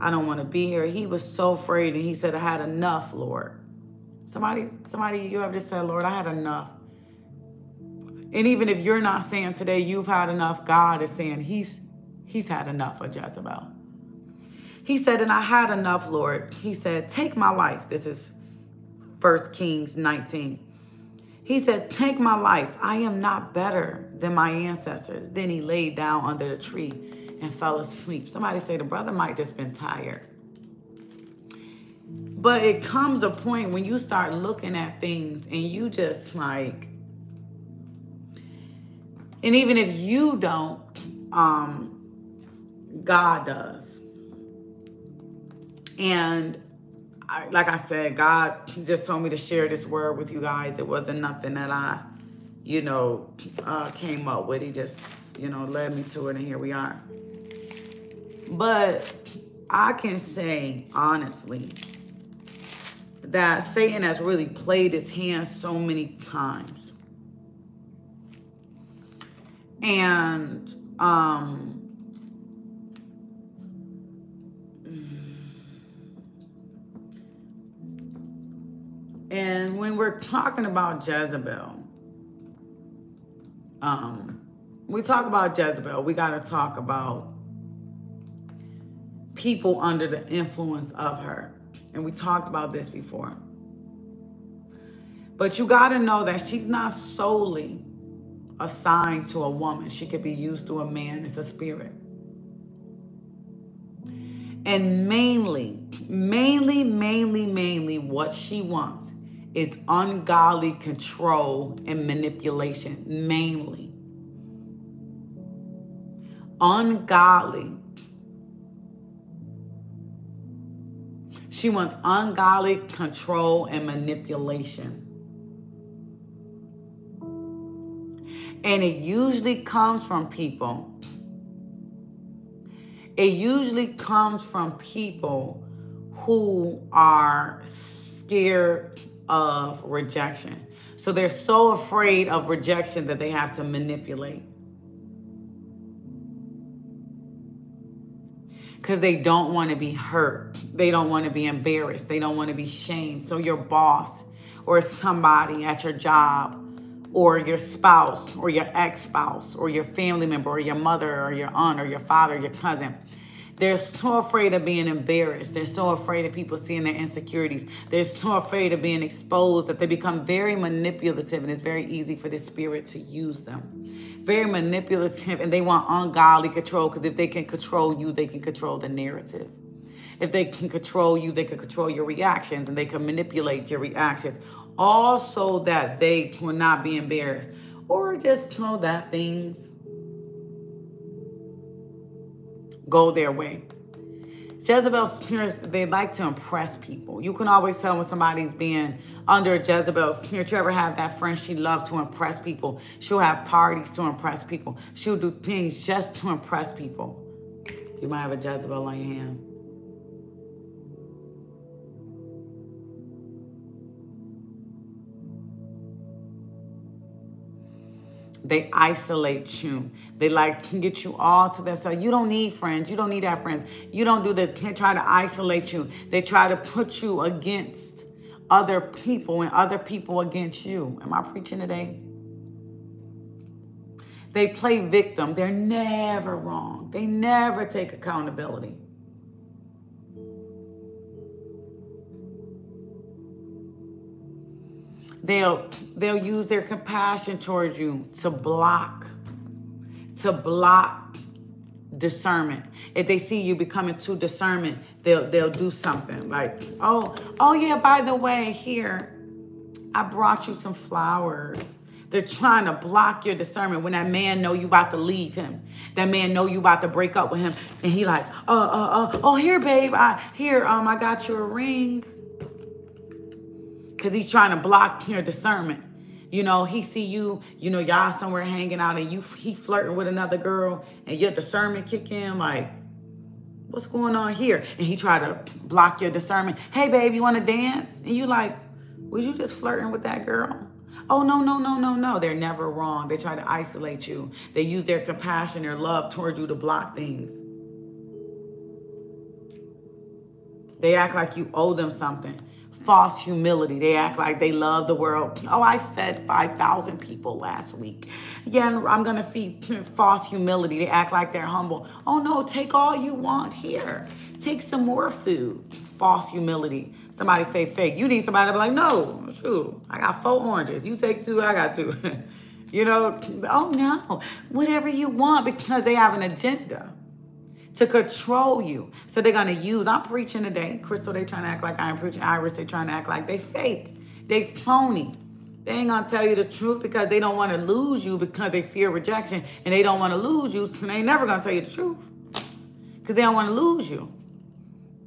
I don't want to be here. He was so afraid. And he said, I had enough, Lord. Somebody, somebody, you have just said, Lord, I had enough. And even if you're not saying today you've had enough, God is saying he's He's had enough of Jezebel. He said, and I had enough, Lord. He said, take my life. This is 1 Kings 19. He said, take my life. I am not better than my ancestors. Then he laid down under the tree and fell asleep. Somebody say the brother might just been tired. But it comes a point when you start looking at things and you just like, and even if you don't, um, God does. And I, like I said, God just told me to share this word with you guys. It wasn't nothing that I, you know, uh, came up with. He just, you know, led me to it, and here we are. But I can say honestly that Satan has really played his hand so many times. And um And when we're talking about Jezebel, um, we talk about Jezebel, we got to talk about people under the influence of her. And we talked about this before. But you got to know that she's not solely assigned to a woman. She could be used to a man as a spirit. And mainly, mainly, mainly, mainly what she wants is ungodly control and manipulation, mainly. Ungodly. She wants ungodly control and manipulation. And it usually comes from people. It usually comes from people who are scared of rejection. So they're so afraid of rejection that they have to manipulate. Because they don't want to be hurt. They don't want to be embarrassed. They don't want to be shamed. So your boss or somebody at your job or your spouse or your ex-spouse or your family member or your mother or your aunt or your father or your cousin they're so afraid of being embarrassed. They're so afraid of people seeing their insecurities. They're so afraid of being exposed that they become very manipulative, and it's very easy for the spirit to use them. Very manipulative, and they want ungodly control because if they can control you, they can control the narrative. If they can control you, they can control your reactions and they can manipulate your reactions, all so that they will not be embarrassed or just know that things go their way. Jezebel spirits, they like to impress people. You can always tell when somebody's being under a Jezebel spirit. You ever have that friend, she loves to impress people. She'll have parties to impress people. She'll do things just to impress people. You might have a Jezebel on your hand. They isolate you. They like can get you all to themselves. You don't need friends. You don't need that friends. You don't do this. Can't try to isolate you. They try to put you against other people and other people against you. Am I preaching today? They play victim. They're never wrong. They never take accountability. They'll they'll use their compassion towards you to block to block discernment. If they see you becoming too discernment, they'll they'll do something like, "Oh, oh yeah, by the way, here I brought you some flowers." They're trying to block your discernment when that man know you about to leave him. That man know you about to break up with him, and he like, uh, uh, uh, oh, here, babe, I here, um, I got you a ring because he's trying to block your discernment. You know, he see you, you know, y'all somewhere hanging out and you he flirting with another girl and your discernment kick in like, what's going on here? And he try to block your discernment. Hey, babe, you want to dance? And you like, was you just flirting with that girl? Oh, no, no, no, no, no. They're never wrong. They try to isolate you. They use their compassion, their love towards you to block things. They act like you owe them something false humility. They act like they love the world. Oh, I fed 5,000 people last week. Yeah, I'm going to feed false humility. They act like they're humble. Oh, no, take all you want here. Take some more food. False humility. Somebody say fake. You need somebody to be like, no, shoot, I got four oranges. You take two, I got two. you know, oh, no, whatever you want because they have an agenda to control you. So they're gonna use, I'm preaching today. Crystal, they trying to act like I'm preaching. Iris, they trying to act like they fake. They phony. They ain't gonna tell you the truth because they don't want to lose you because they fear rejection and they don't want to lose you. So they ain't never gonna tell you the truth. Because they don't want to lose you.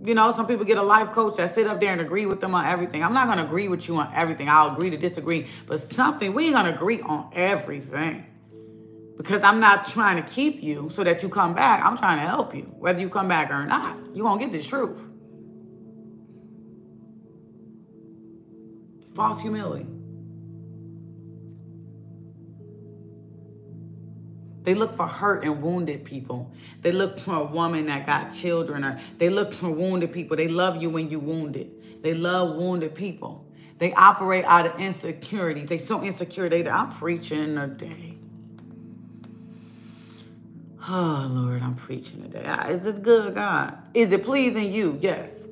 You know, some people get a life coach that sit up there and agree with them on everything. I'm not gonna agree with you on everything. I'll agree to disagree. But something, we ain't gonna agree on everything because I'm not trying to keep you so that you come back. I'm trying to help you, whether you come back or not. You're going to get the truth. False humility. They look for hurt and wounded people. They look for a woman that got children, or they look for wounded people. They love you when you wounded. They love wounded people. They operate out of insecurity. They so insecure. They, I'm preaching a today. Oh, Lord, I'm preaching today. Is this good, God? Is it pleasing you? Yes.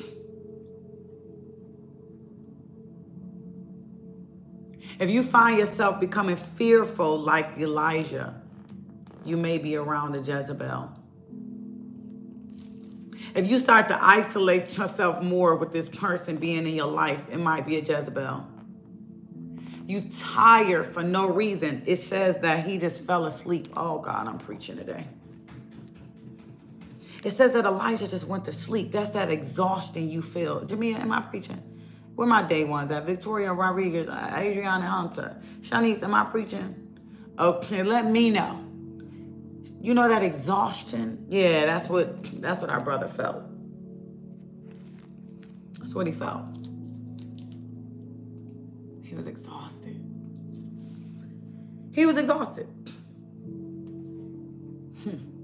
If you find yourself becoming fearful like Elijah, you may be around a Jezebel. If you start to isolate yourself more with this person being in your life, it might be a Jezebel. You tired for no reason. It says that he just fell asleep. Oh God, I'm preaching today. It says that Elijah just went to sleep. That's that exhaustion you feel. Jamia, am I preaching? Where my day ones at? Victoria Rodriguez, Adriana Hunter. Shanice, am I preaching? Okay, let me know. You know that exhaustion? Yeah, that's what that's what our brother felt. That's what he felt. He was exhausted. He was exhausted. Hmm.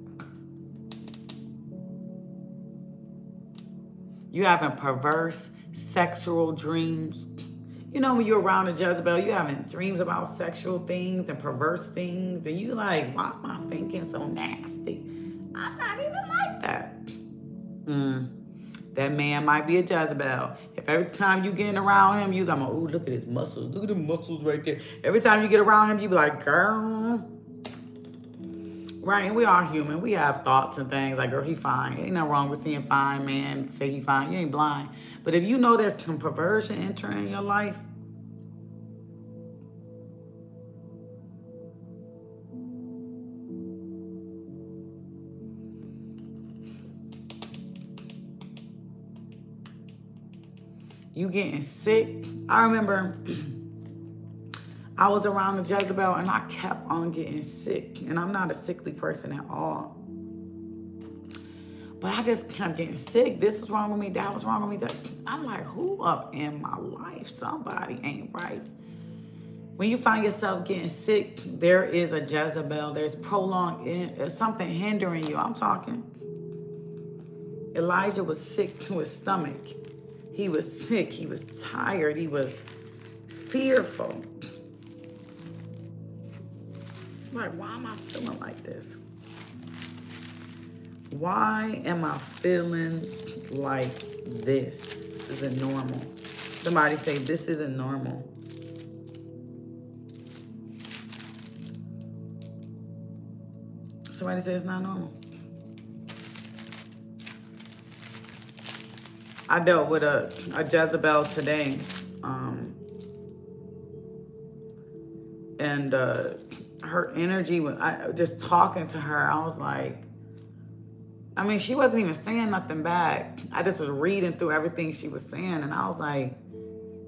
You having perverse sexual dreams. You know, when you're around a Jezebel, you having dreams about sexual things and perverse things, and you like, why am I thinking so nasty? I'm not even like that. Mm. That man might be a Jezebel. If every time you getting around him, you like, oh, look at his muscles. Look at the muscles right there. Every time you get around him, you be like, girl, right? And we are human. We have thoughts and things like, girl, he fine. Ain't nothing wrong with seeing fine, man. Say he fine. You ain't blind. But if you know there's some perversion entering your life, you getting sick. I remember I was around the Jezebel and I kept on getting sick. And I'm not a sickly person at all. But I just kept getting sick. This was wrong with me. That was wrong with me. I'm like, who up in my life? Somebody ain't right. When you find yourself getting sick, there is a Jezebel. There's prolonged, there's something hindering you. I'm talking. Elijah was sick to his stomach. He was sick. He was tired. He was fearful. Like, why am I feeling like this? Why am I feeling like this? This isn't normal. Somebody say, this isn't normal. Somebody say it's not normal. I dealt with a, a Jezebel today. Um, and uh, her energy, when I just talking to her, I was like, I mean, she wasn't even saying nothing back. I just was reading through everything she was saying, and I was like,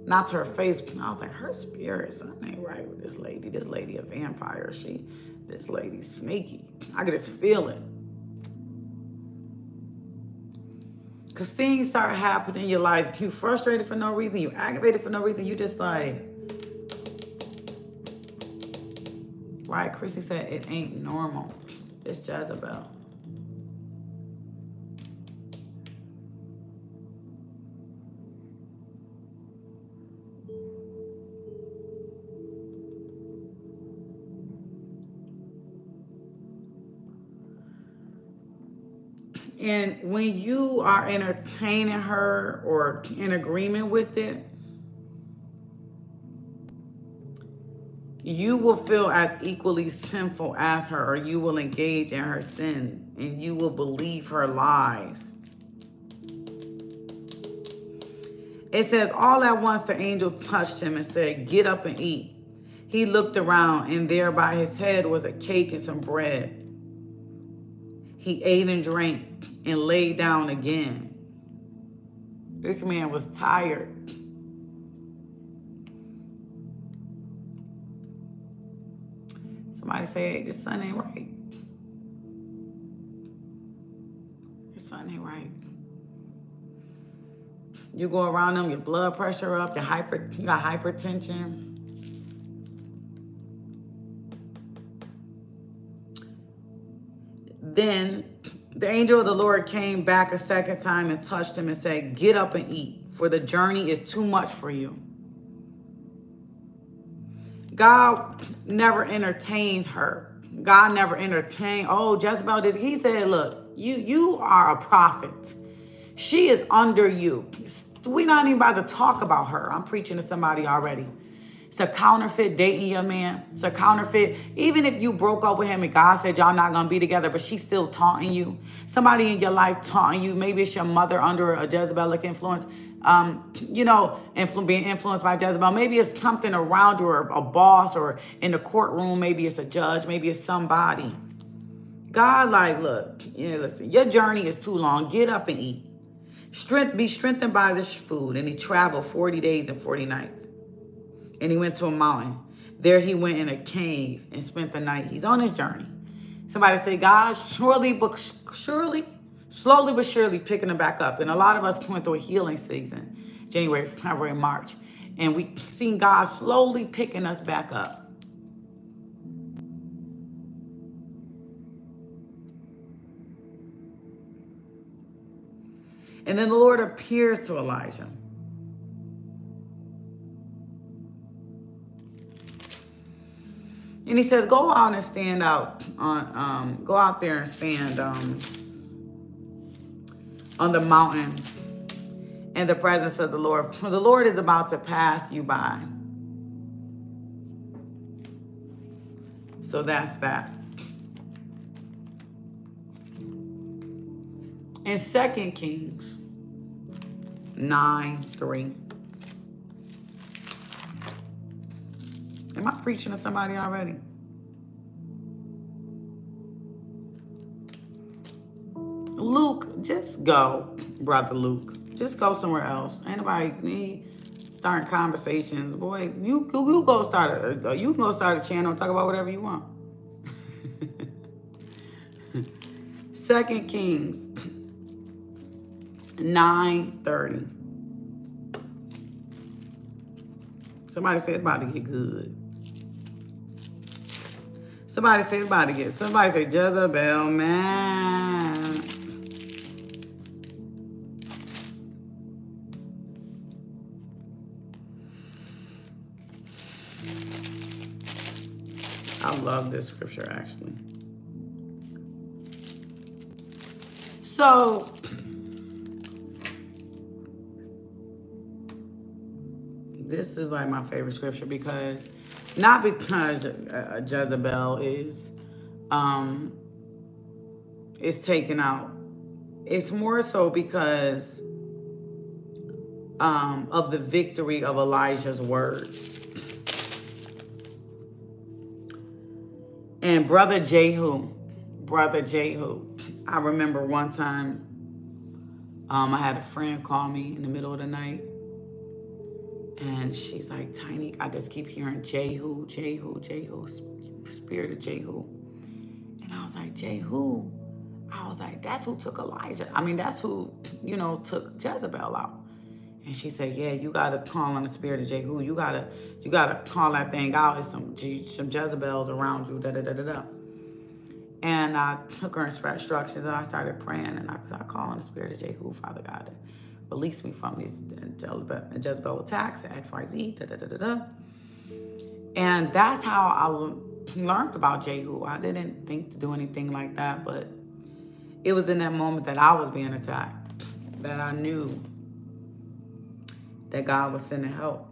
not to her face, I was like, her spirit, something ain't right with this lady. This lady a vampire. She this lady sneaky. I could just feel it. Because things start happening in your life. You frustrated for no reason. You aggravated for no reason. You just like, right? Chrissy said it ain't normal. It's Jezebel. And when you are entertaining her or in agreement with it, you will feel as equally sinful as her, or you will engage in her sin and you will believe her lies. It says, All at once the angel touched him and said, Get up and eat. He looked around, and there by his head was a cake and some bread. He ate and drank and lay down again. This man was tired. Somebody say, hey, this son ain't right. This son ain't right. You go around them, your blood pressure up, your hyper, you got hypertension. Then the angel of the Lord came back a second time and touched him and said, Get up and eat, for the journey is too much for you. God never entertained her. God never entertained, oh, Jezebel did. He said, Look, you, you are a prophet. She is under you. We're not even about to talk about her. I'm preaching to somebody already. It's a counterfeit dating your man. It's a counterfeit. Even if you broke up with him and God said y'all not gonna be together, but she's still taunting you. Somebody in your life taunting you. Maybe it's your mother under a Jezebelic influence. Um, you know, influ- being influenced by Jezebel. Maybe it's something around you or a boss or in the courtroom. Maybe it's a judge. Maybe it's somebody. God, like, look, yeah, listen, your journey is too long. Get up and eat. Strength, be strengthened by this food. And he traveled 40 days and 40 nights and he went to a mountain. There he went in a cave and spent the night. He's on his journey. Somebody say, God, surely, but surely, slowly but surely picking him back up. And a lot of us went through a healing season, January, February, March. And we seen God slowly picking us back up. And then the Lord appears to Elijah. And he says, go out and stand out on, um, go out there and stand um, on the mountain in the presence of the Lord. For the Lord is about to pass you by. So that's that. In Second Kings 9 3. Am I preaching to somebody already? Just go, brother Luke. just go somewhere else. Ain't nobody me starting conversations. Boy, you you, you go start a you can go start a channel and talk about whatever you want. Second Kings 930. Somebody said it's about to get good. Somebody said it's about to get. Somebody say Jezebel, man. Love this scripture actually. So, this is like my favorite scripture because not because uh, Jezebel is um is taken out. It's more so because um of the victory of Elijah's words. And brother Jehu, brother Jehu, I remember one time um, I had a friend call me in the middle of the night and she's like, Tiny, I just keep hearing Jehu, Jehu, Jehu, spirit of Jehu. And I was like, Jehu? I was like, that's who took Elijah. I mean, that's who, you know, took Jezebel out. And she said, yeah, you got to call on the spirit of Jehu. You got to, you got to call that thing out. There's some, some Jezebels around you, da, da, da, da, da. And I took her instructions and I started praying and I, I call on the spirit of Jehu, Father God, release me from these Jezebel attacks, XYZ, da da da da da. And that's how I learned about Jehu. I didn't think to do anything like that, but it was in that moment that I was being attacked that I knew that God was sending help.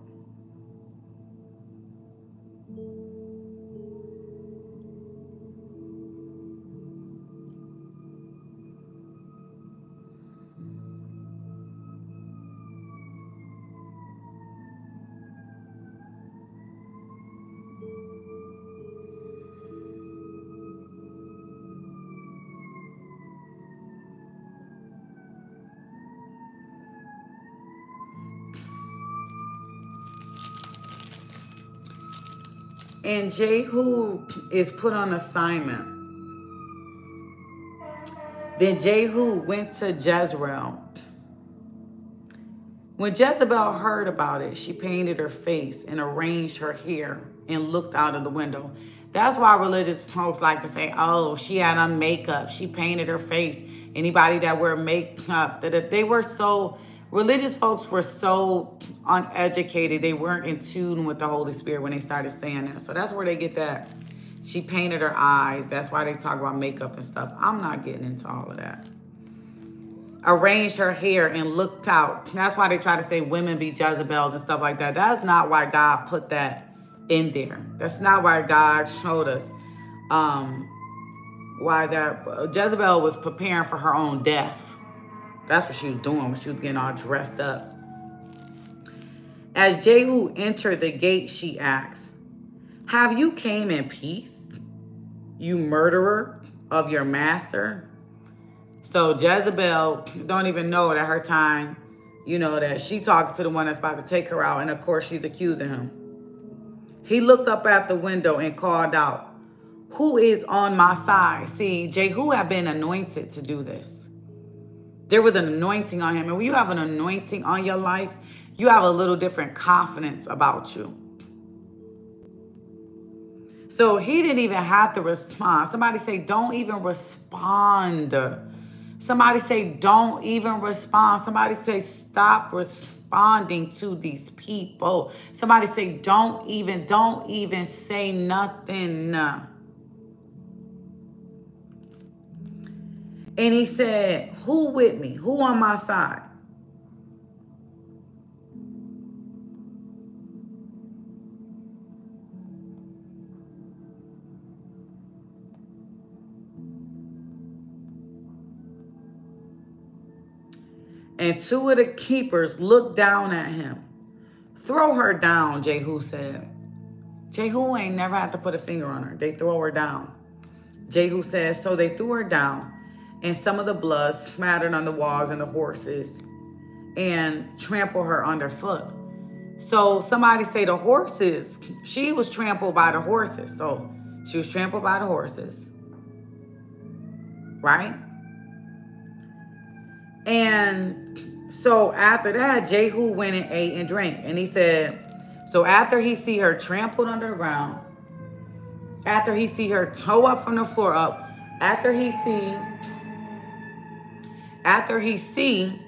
And Jehu is put on assignment. Then Jehu went to Jezreel. When Jezebel heard about it, she painted her face and arranged her hair and looked out of the window. That's why religious folks like to say, oh, she had on makeup. She painted her face. Anybody that wear makeup, that they were so religious folks were so uneducated. They weren't in tune with the Holy Spirit when they started saying that. So that's where they get that. She painted her eyes. That's why they talk about makeup and stuff. I'm not getting into all of that. Arranged her hair and looked out. That's why they try to say women be Jezebels and stuff like that. That's not why God put that in there. That's not why God showed us um, why that Jezebel was preparing for her own death. That's what she was doing when she was getting all dressed up. As Jehu entered the gate, she asked, Have you came in peace, you murderer of your master? So Jezebel don't even know that her time, you know, that she talking to the one that's about to take her out. And of course, she's accusing him. He looked up at the window and called out, Who is on my side? See, Jehu had been anointed to do this. There was an anointing on him. And when you have an anointing on your life, you have a little different confidence about you. So he didn't even have to respond. Somebody say, don't even respond. Somebody say, don't even respond. Somebody say, stop responding to these people. Somebody say, don't even, don't even say nothing. And he said, Who with me? Who on my side? And two of the keepers looked down at him. Throw her down, Jehu said. Jehu ain't never had to put a finger on her. They throw her down. Jehu says, so they threw her down and some of the blood smattered on the walls and the horses and trample her underfoot. So somebody say the horses, she was trampled by the horses. So she was trampled by the horses. Right? And so after that, Jehu went and ate and drank. And he said, so after he see her trampled under the ground, after he see her toe up from the floor up, after he see, after he see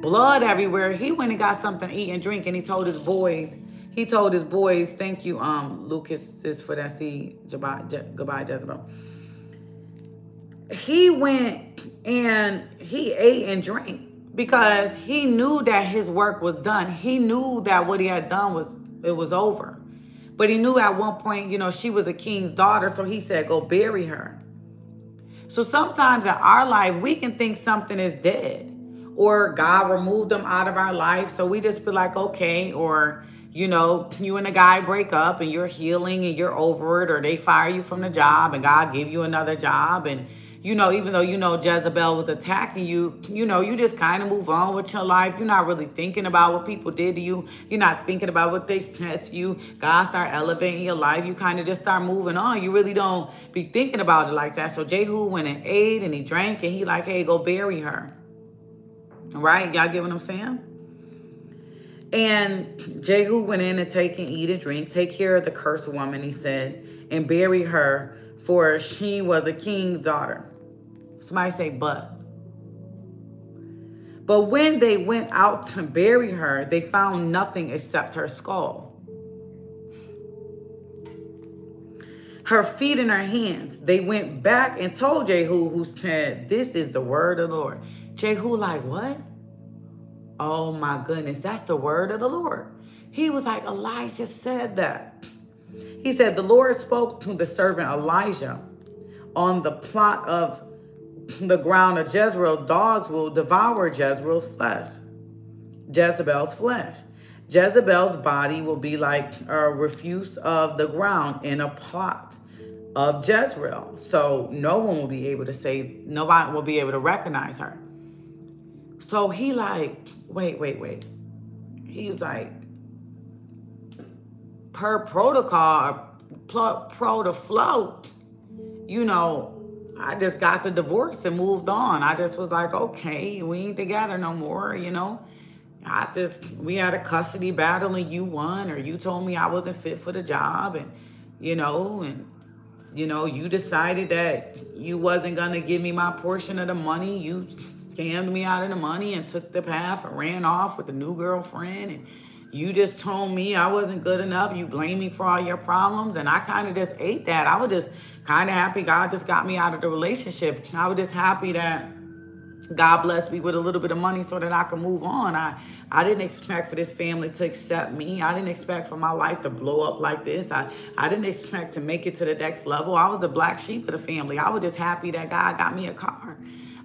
blood everywhere, he went and got something to eat and drink, and he told his boys, he told his boys, thank you, um, Lucas, this for that seed, goodbye, Jezebel. He went and he ate and drank because he knew that his work was done. He knew that what he had done was it was over. But he knew at one point, you know, she was a king's daughter, so he said, go bury her. So sometimes in our life, we can think something is dead or God removed them out of our life. So we just be like, okay, or, you know, you and a guy break up and you're healing and you're over it, or they fire you from the job and God give you another job and you know, even though you know Jezebel was attacking you, you know, you just kind of move on with your life. You're not really thinking about what people did to you. You're not thinking about what they said to you. God start elevating your life. You kind of just start moving on. You really don't be thinking about it like that. So Jehu went and ate and he drank and he like, hey, go bury her. Right? Y'all get what I'm saying? And Jehu went in and take and eat and drink. Take care of the cursed woman, he said, and bury her, for she was a king's daughter. Somebody say, but. But when they went out to bury her, they found nothing except her skull. Her feet and her hands. They went back and told Jehu, who said, This is the word of the Lord. Jehu, like, what? Oh my goodness, that's the word of the Lord. He was like, Elijah said that. He said, The Lord spoke to the servant Elijah on the plot of the ground of Jezreel, dogs will devour Jezreel's flesh, Jezebel's flesh. Jezebel's body will be like a refuse of the ground in a plot of Jezreel. So no one will be able to say, nobody will be able to recognize her. So he like, wait, wait, wait. He's like, per protocol, pro to float, you know, I just got the divorce and moved on. I just was like, okay, we ain't together no more, you know. I just, we had a custody battle and you won, or you told me I wasn't fit for the job, and, you know, and, you know, you decided that you wasn't going to give me my portion of the money. You scammed me out of the money and took the path and ran off with a new girlfriend. And you just told me I wasn't good enough. You blame me for all your problems. And I kind of just ate that. I was just kind of happy God just got me out of the relationship. I was just happy that God blessed me with a little bit of money so that I could move on. I, I didn't expect for this family to accept me. I didn't expect for my life to blow up like this. I, I didn't expect to make it to the next level. I was the black sheep of the family. I was just happy that God got me a car.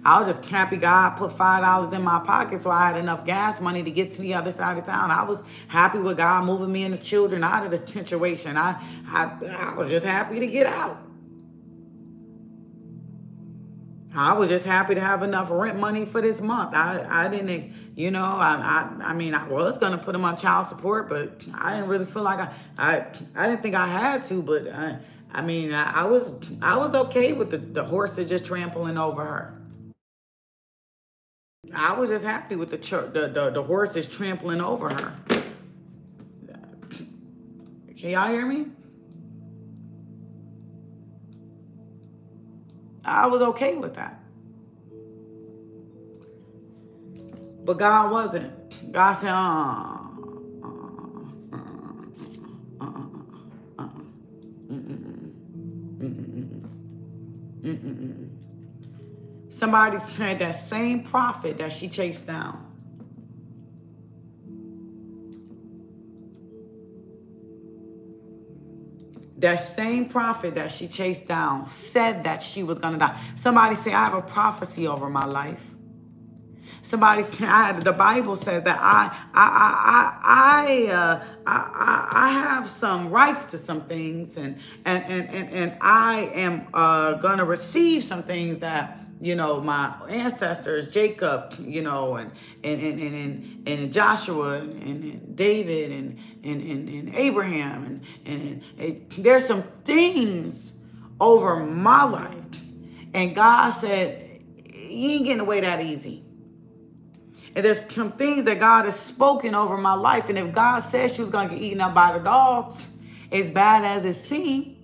I was just happy God put $5 in my pocket so I had enough gas money to get to the other side of town. I was happy with God moving me and the children out of the situation. I, I, I was just happy to get out. I was just happy to have enough rent money for this month. I, I didn't, you know, I, I, I mean, I was gonna put him on child support, but I didn't really feel like I, I, I didn't think I had to. But I, I mean, I, I was, I was okay with the, the horses just trampling over her. I was just happy with the the, the, the horses trampling over her. Can y'all hear me? I was okay with that. But God wasn't. God said, uh, Somebody said that same prophet that she chased down. That same prophet that she chased down said that she was going to die. Somebody say, I have a prophecy over my life. Somebody said, the Bible says that I, I, I, I, uh, I, I have some rights to some things, and and and and, and I am uh, gonna receive some things that you know, my ancestors, Jacob, you know, and and and and, and, Joshua and, and, David and, and, and, and Abraham and, and, there's some things over my life. And God said, You ain't getting away that easy. And there's some things that God has spoken over my life. And if God says she was gonna get eaten up by the dogs, as bad as it seemed,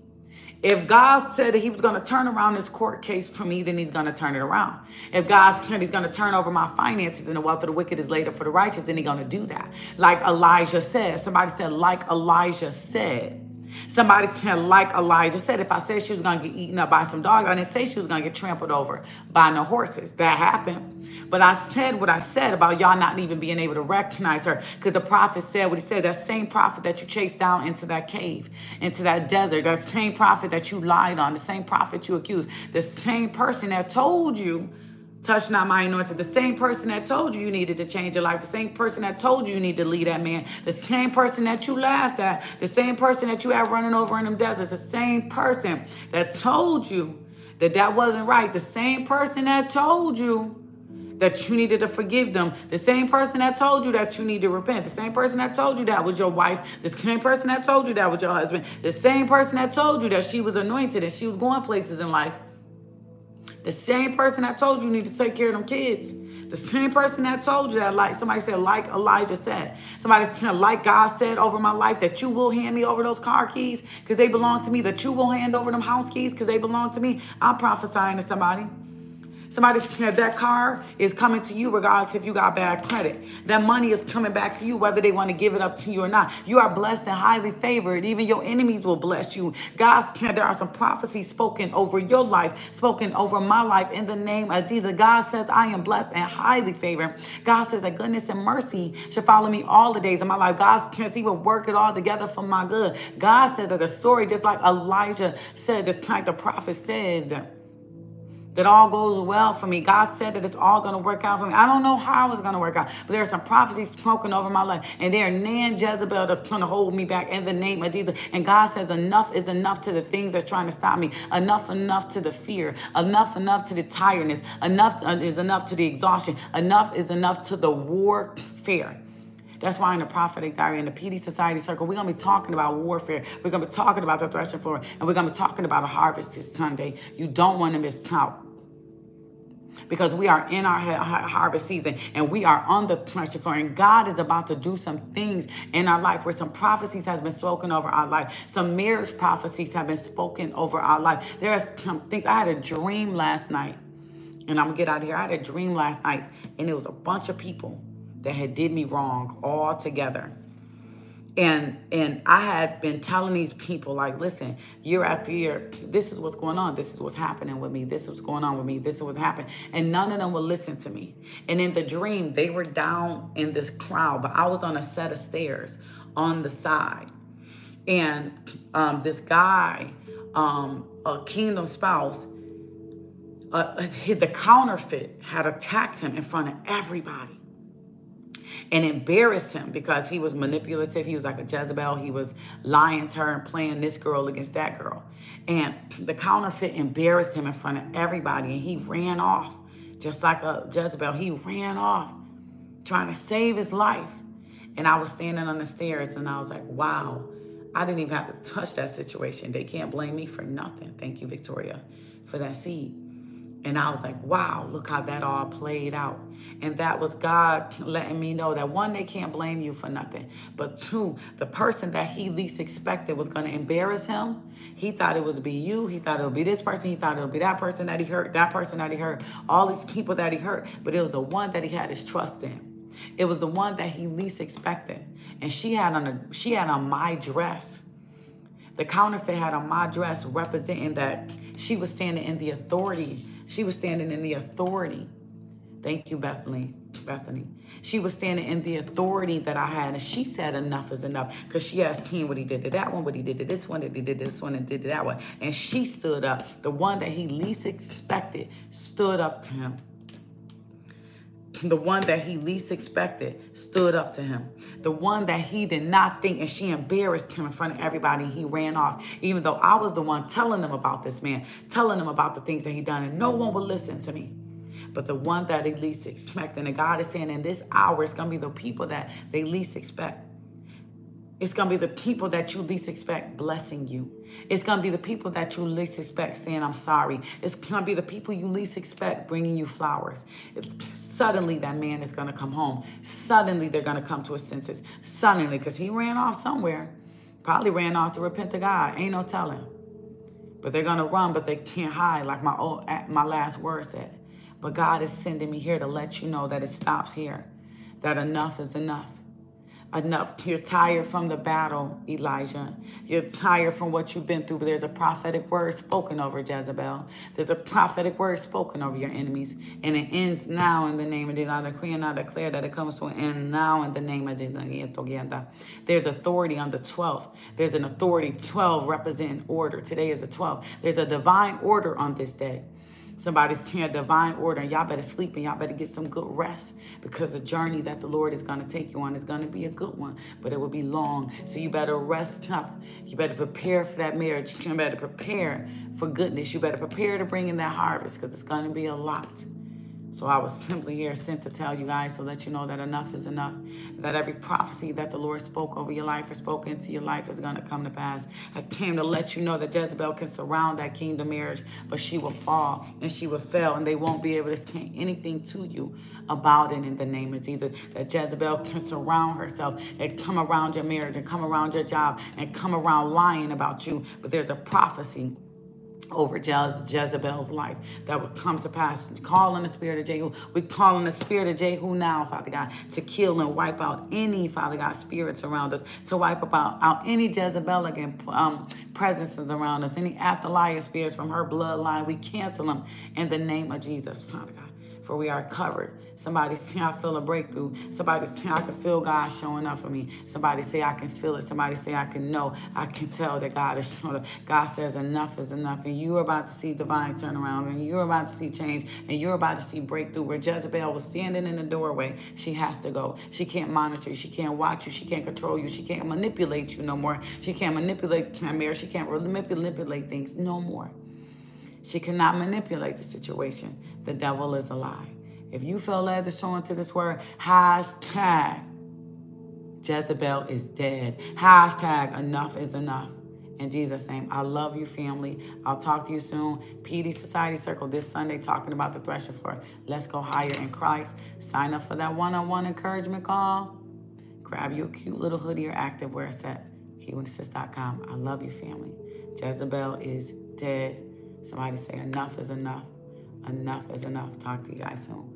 if God said that he was going to turn around this court case for me, then he's going to turn it around. If God said he's going to turn over my finances and the wealth of the wicked is laid up for the righteous, then he's going to do that. Like Elijah said. Somebody said, like Elijah said. Somebody said, like Elijah said, if I said she was going to get eaten up by some dogs, I didn't say she was going to get trampled over by no horses. That happened. But I said what I said about y'all not even being able to recognize her because the prophet said what he said. That same prophet that you chased down into that cave, into that desert, that same prophet that you lied on, the same prophet you accused, the same person that told you Touch not my anointed. The same person that told you you needed to change your life. The same person that told you you need to lead that man. The same person that you laughed at. The same person that you had running over in them deserts. The same person that told you that that wasn't right. The same person that told you that you needed to forgive them. The same person that told you that you need to repent. The same person that told you that was your wife. The same person that told you that was your husband. The same person that told you that she was anointed and she was going places in life the same person that told you you need to take care of them kids. The same person that told you that, like somebody said, like Elijah said. Somebody said, like God said over my life, that you will hand me over those car keys because they belong to me, that you will hand over them house keys because they belong to me. I'm prophesying to somebody. Somebody that car is coming to you regardless if you got bad credit. That money is coming back to you whether they want to give it up to you or not. You are blessed and highly favored. Even your enemies will bless you. God there are some prophecies spoken over your life, spoken over my life in the name of Jesus. God says I am blessed and highly favored. God says that goodness and mercy should follow me all the days of my life. God says he will work it all together for my good. God says that the story, just like Elijah said, just like the prophet said, that all goes well for me. God said that it's all going to work out for me. I don't know how it's going to work out, but there are some prophecies spoken over my life, and there are Nan Jezebel that's going to hold me back in the name of Jesus. And God says, enough is enough to the things that's trying to stop me. Enough, enough to the fear. Enough, enough to the tiredness. Enough uh, is enough to the exhaustion. Enough is enough to the warfare. That's why in the prophetic diary, in the PD Society Circle, we're going to be talking about warfare. We're going to be talking about the threshing floor, and we're going to be talking about a harvest this Sunday. You don't want to miss out because we are in our harvest season and we are on the threshing floor and God is about to do some things in our life where some prophecies has been spoken over our life. Some marriage prophecies have been spoken over our life. There are some things. I had a dream last night and I'm gonna get out of here. I had a dream last night and it was a bunch of people that had did me wrong all together. And and I had been telling these people, like, listen, year after year, this is what's going on. This is what's happening with me. This is what's going on with me. This is what's happening. And none of them would listen to me. And in the dream, they were down in this crowd, but I was on a set of stairs on the side. And um, this guy, um, a kingdom spouse, uh, the counterfeit had attacked him in front of everybody and embarrassed him because he was manipulative. He was like a Jezebel. He was lying to her and playing this girl against that girl. And the counterfeit embarrassed him in front of everybody and he ran off just like a Jezebel. He ran off trying to save his life. And I was standing on the stairs and I was like, wow, I didn't even have to touch that situation. They can't blame me for nothing. Thank you, Victoria, for that seed. And I was like, wow, look how that all played out. And that was God letting me know that one, they can't blame you for nothing. But two, the person that he least expected was going to embarrass him. He thought it would be you. He thought it would be this person. He thought it would be that person that he hurt, that person that he hurt, all these people that he hurt. But it was the one that he had his trust in. It was the one that he least expected. And she had on a she had on my dress. The counterfeit had on my dress representing that she was standing in the authority she was standing in the authority. Thank you, Bethany. Bethany. She was standing in the authority that I had. And she said enough is enough. Because she asked him what he did to that one, what he did to this one, what he did this one, and did to that one. And she stood up. The one that he least expected stood up to him. The one that he least expected stood up to him. The one that he did not think, and she embarrassed him in front of everybody. He ran off, even though I was the one telling them about this man, telling them about the things that he done, and no one would listen to me. But the one that they least expect, and God is saying in this hour, it's gonna be the people that they least expect. It's going to be the people that you least expect blessing you. It's going to be the people that you least expect saying, I'm sorry. It's going to be the people you least expect bringing you flowers. suddenly, that man is going to come home. Suddenly, they're going to come to a senses. Suddenly, because he ran off somewhere. Probably ran off to repent to God. Ain't no telling. But they're going to run, but they can't hide, like my, old, my last word said. But God is sending me here to let you know that it stops here, that enough is enough enough. You're tired from the battle, Elijah. You're tired from what you've been through, but there's a prophetic word spoken over Jezebel. There's a prophetic word spoken over your enemies, and it ends now in the name of the I decree and I declare that it comes to an end now in the name of the There's authority on the 12th. There's an authority. 12 representing order. Today is the 12th. There's a divine order on this day. Somebody's saying divine order, y'all better sleep and y'all better get some good rest because the journey that the Lord is going to take you on is going to be a good one, but it will be long. So you better rest up. You better prepare for that marriage. You better prepare for goodness. You better prepare to bring in that harvest because it's going to be a lot. So I was simply here sent to tell you guys to let you know that enough is enough. That every prophecy that the Lord spoke over your life or spoke into your life is going to come to pass. I came to let you know that Jezebel can surround that kingdom marriage, but she will fall and she will fail and they won't be able to say anything to you about it in the name of Jesus. That Jezebel can surround herself and come around your marriage and come around your job and come around lying about you. But there's a prophecy over Jezebel's life that would come to pass. Call on the spirit of Jehu. We call on the spirit of Jehu now, Father God, to kill and wipe out any, Father God, spirits around us, to wipe about, out any Jezebelic um, presences around us, any Athaliah spirits from her bloodline. We cancel them in the name of Jesus, Father God for we are covered. Somebody say, I feel a breakthrough. Somebody say, I can feel God showing up for me. Somebody say, I can feel it. Somebody say, I can know. I can tell that God is showing up. God says, enough is enough. And you're about to see divine turnaround. And you're about to see change. And you're about to see breakthrough. Where Jezebel was standing in the doorway, she has to go. She can't monitor you. She can't watch you. She can't control you. She can't manipulate you no more. She can't manipulate marriage. She can't manipulate things no more. She cannot manipulate the situation. The devil is a lie. If you feel led to sow into this word, hashtag Jezebel is dead. Hashtag enough is enough. In Jesus' name, I love you, family. I'll talk to you soon. PD Society Circle this Sunday talking about the threshing floor. Let's go higher in Christ. Sign up for that one-on-one encouragement call. Grab your cute little hoodie or active it's at. KeepWinningSis.com. I love you, family. Jezebel is dead. Somebody say enough is enough. Enough is enough. Talk to you guys soon.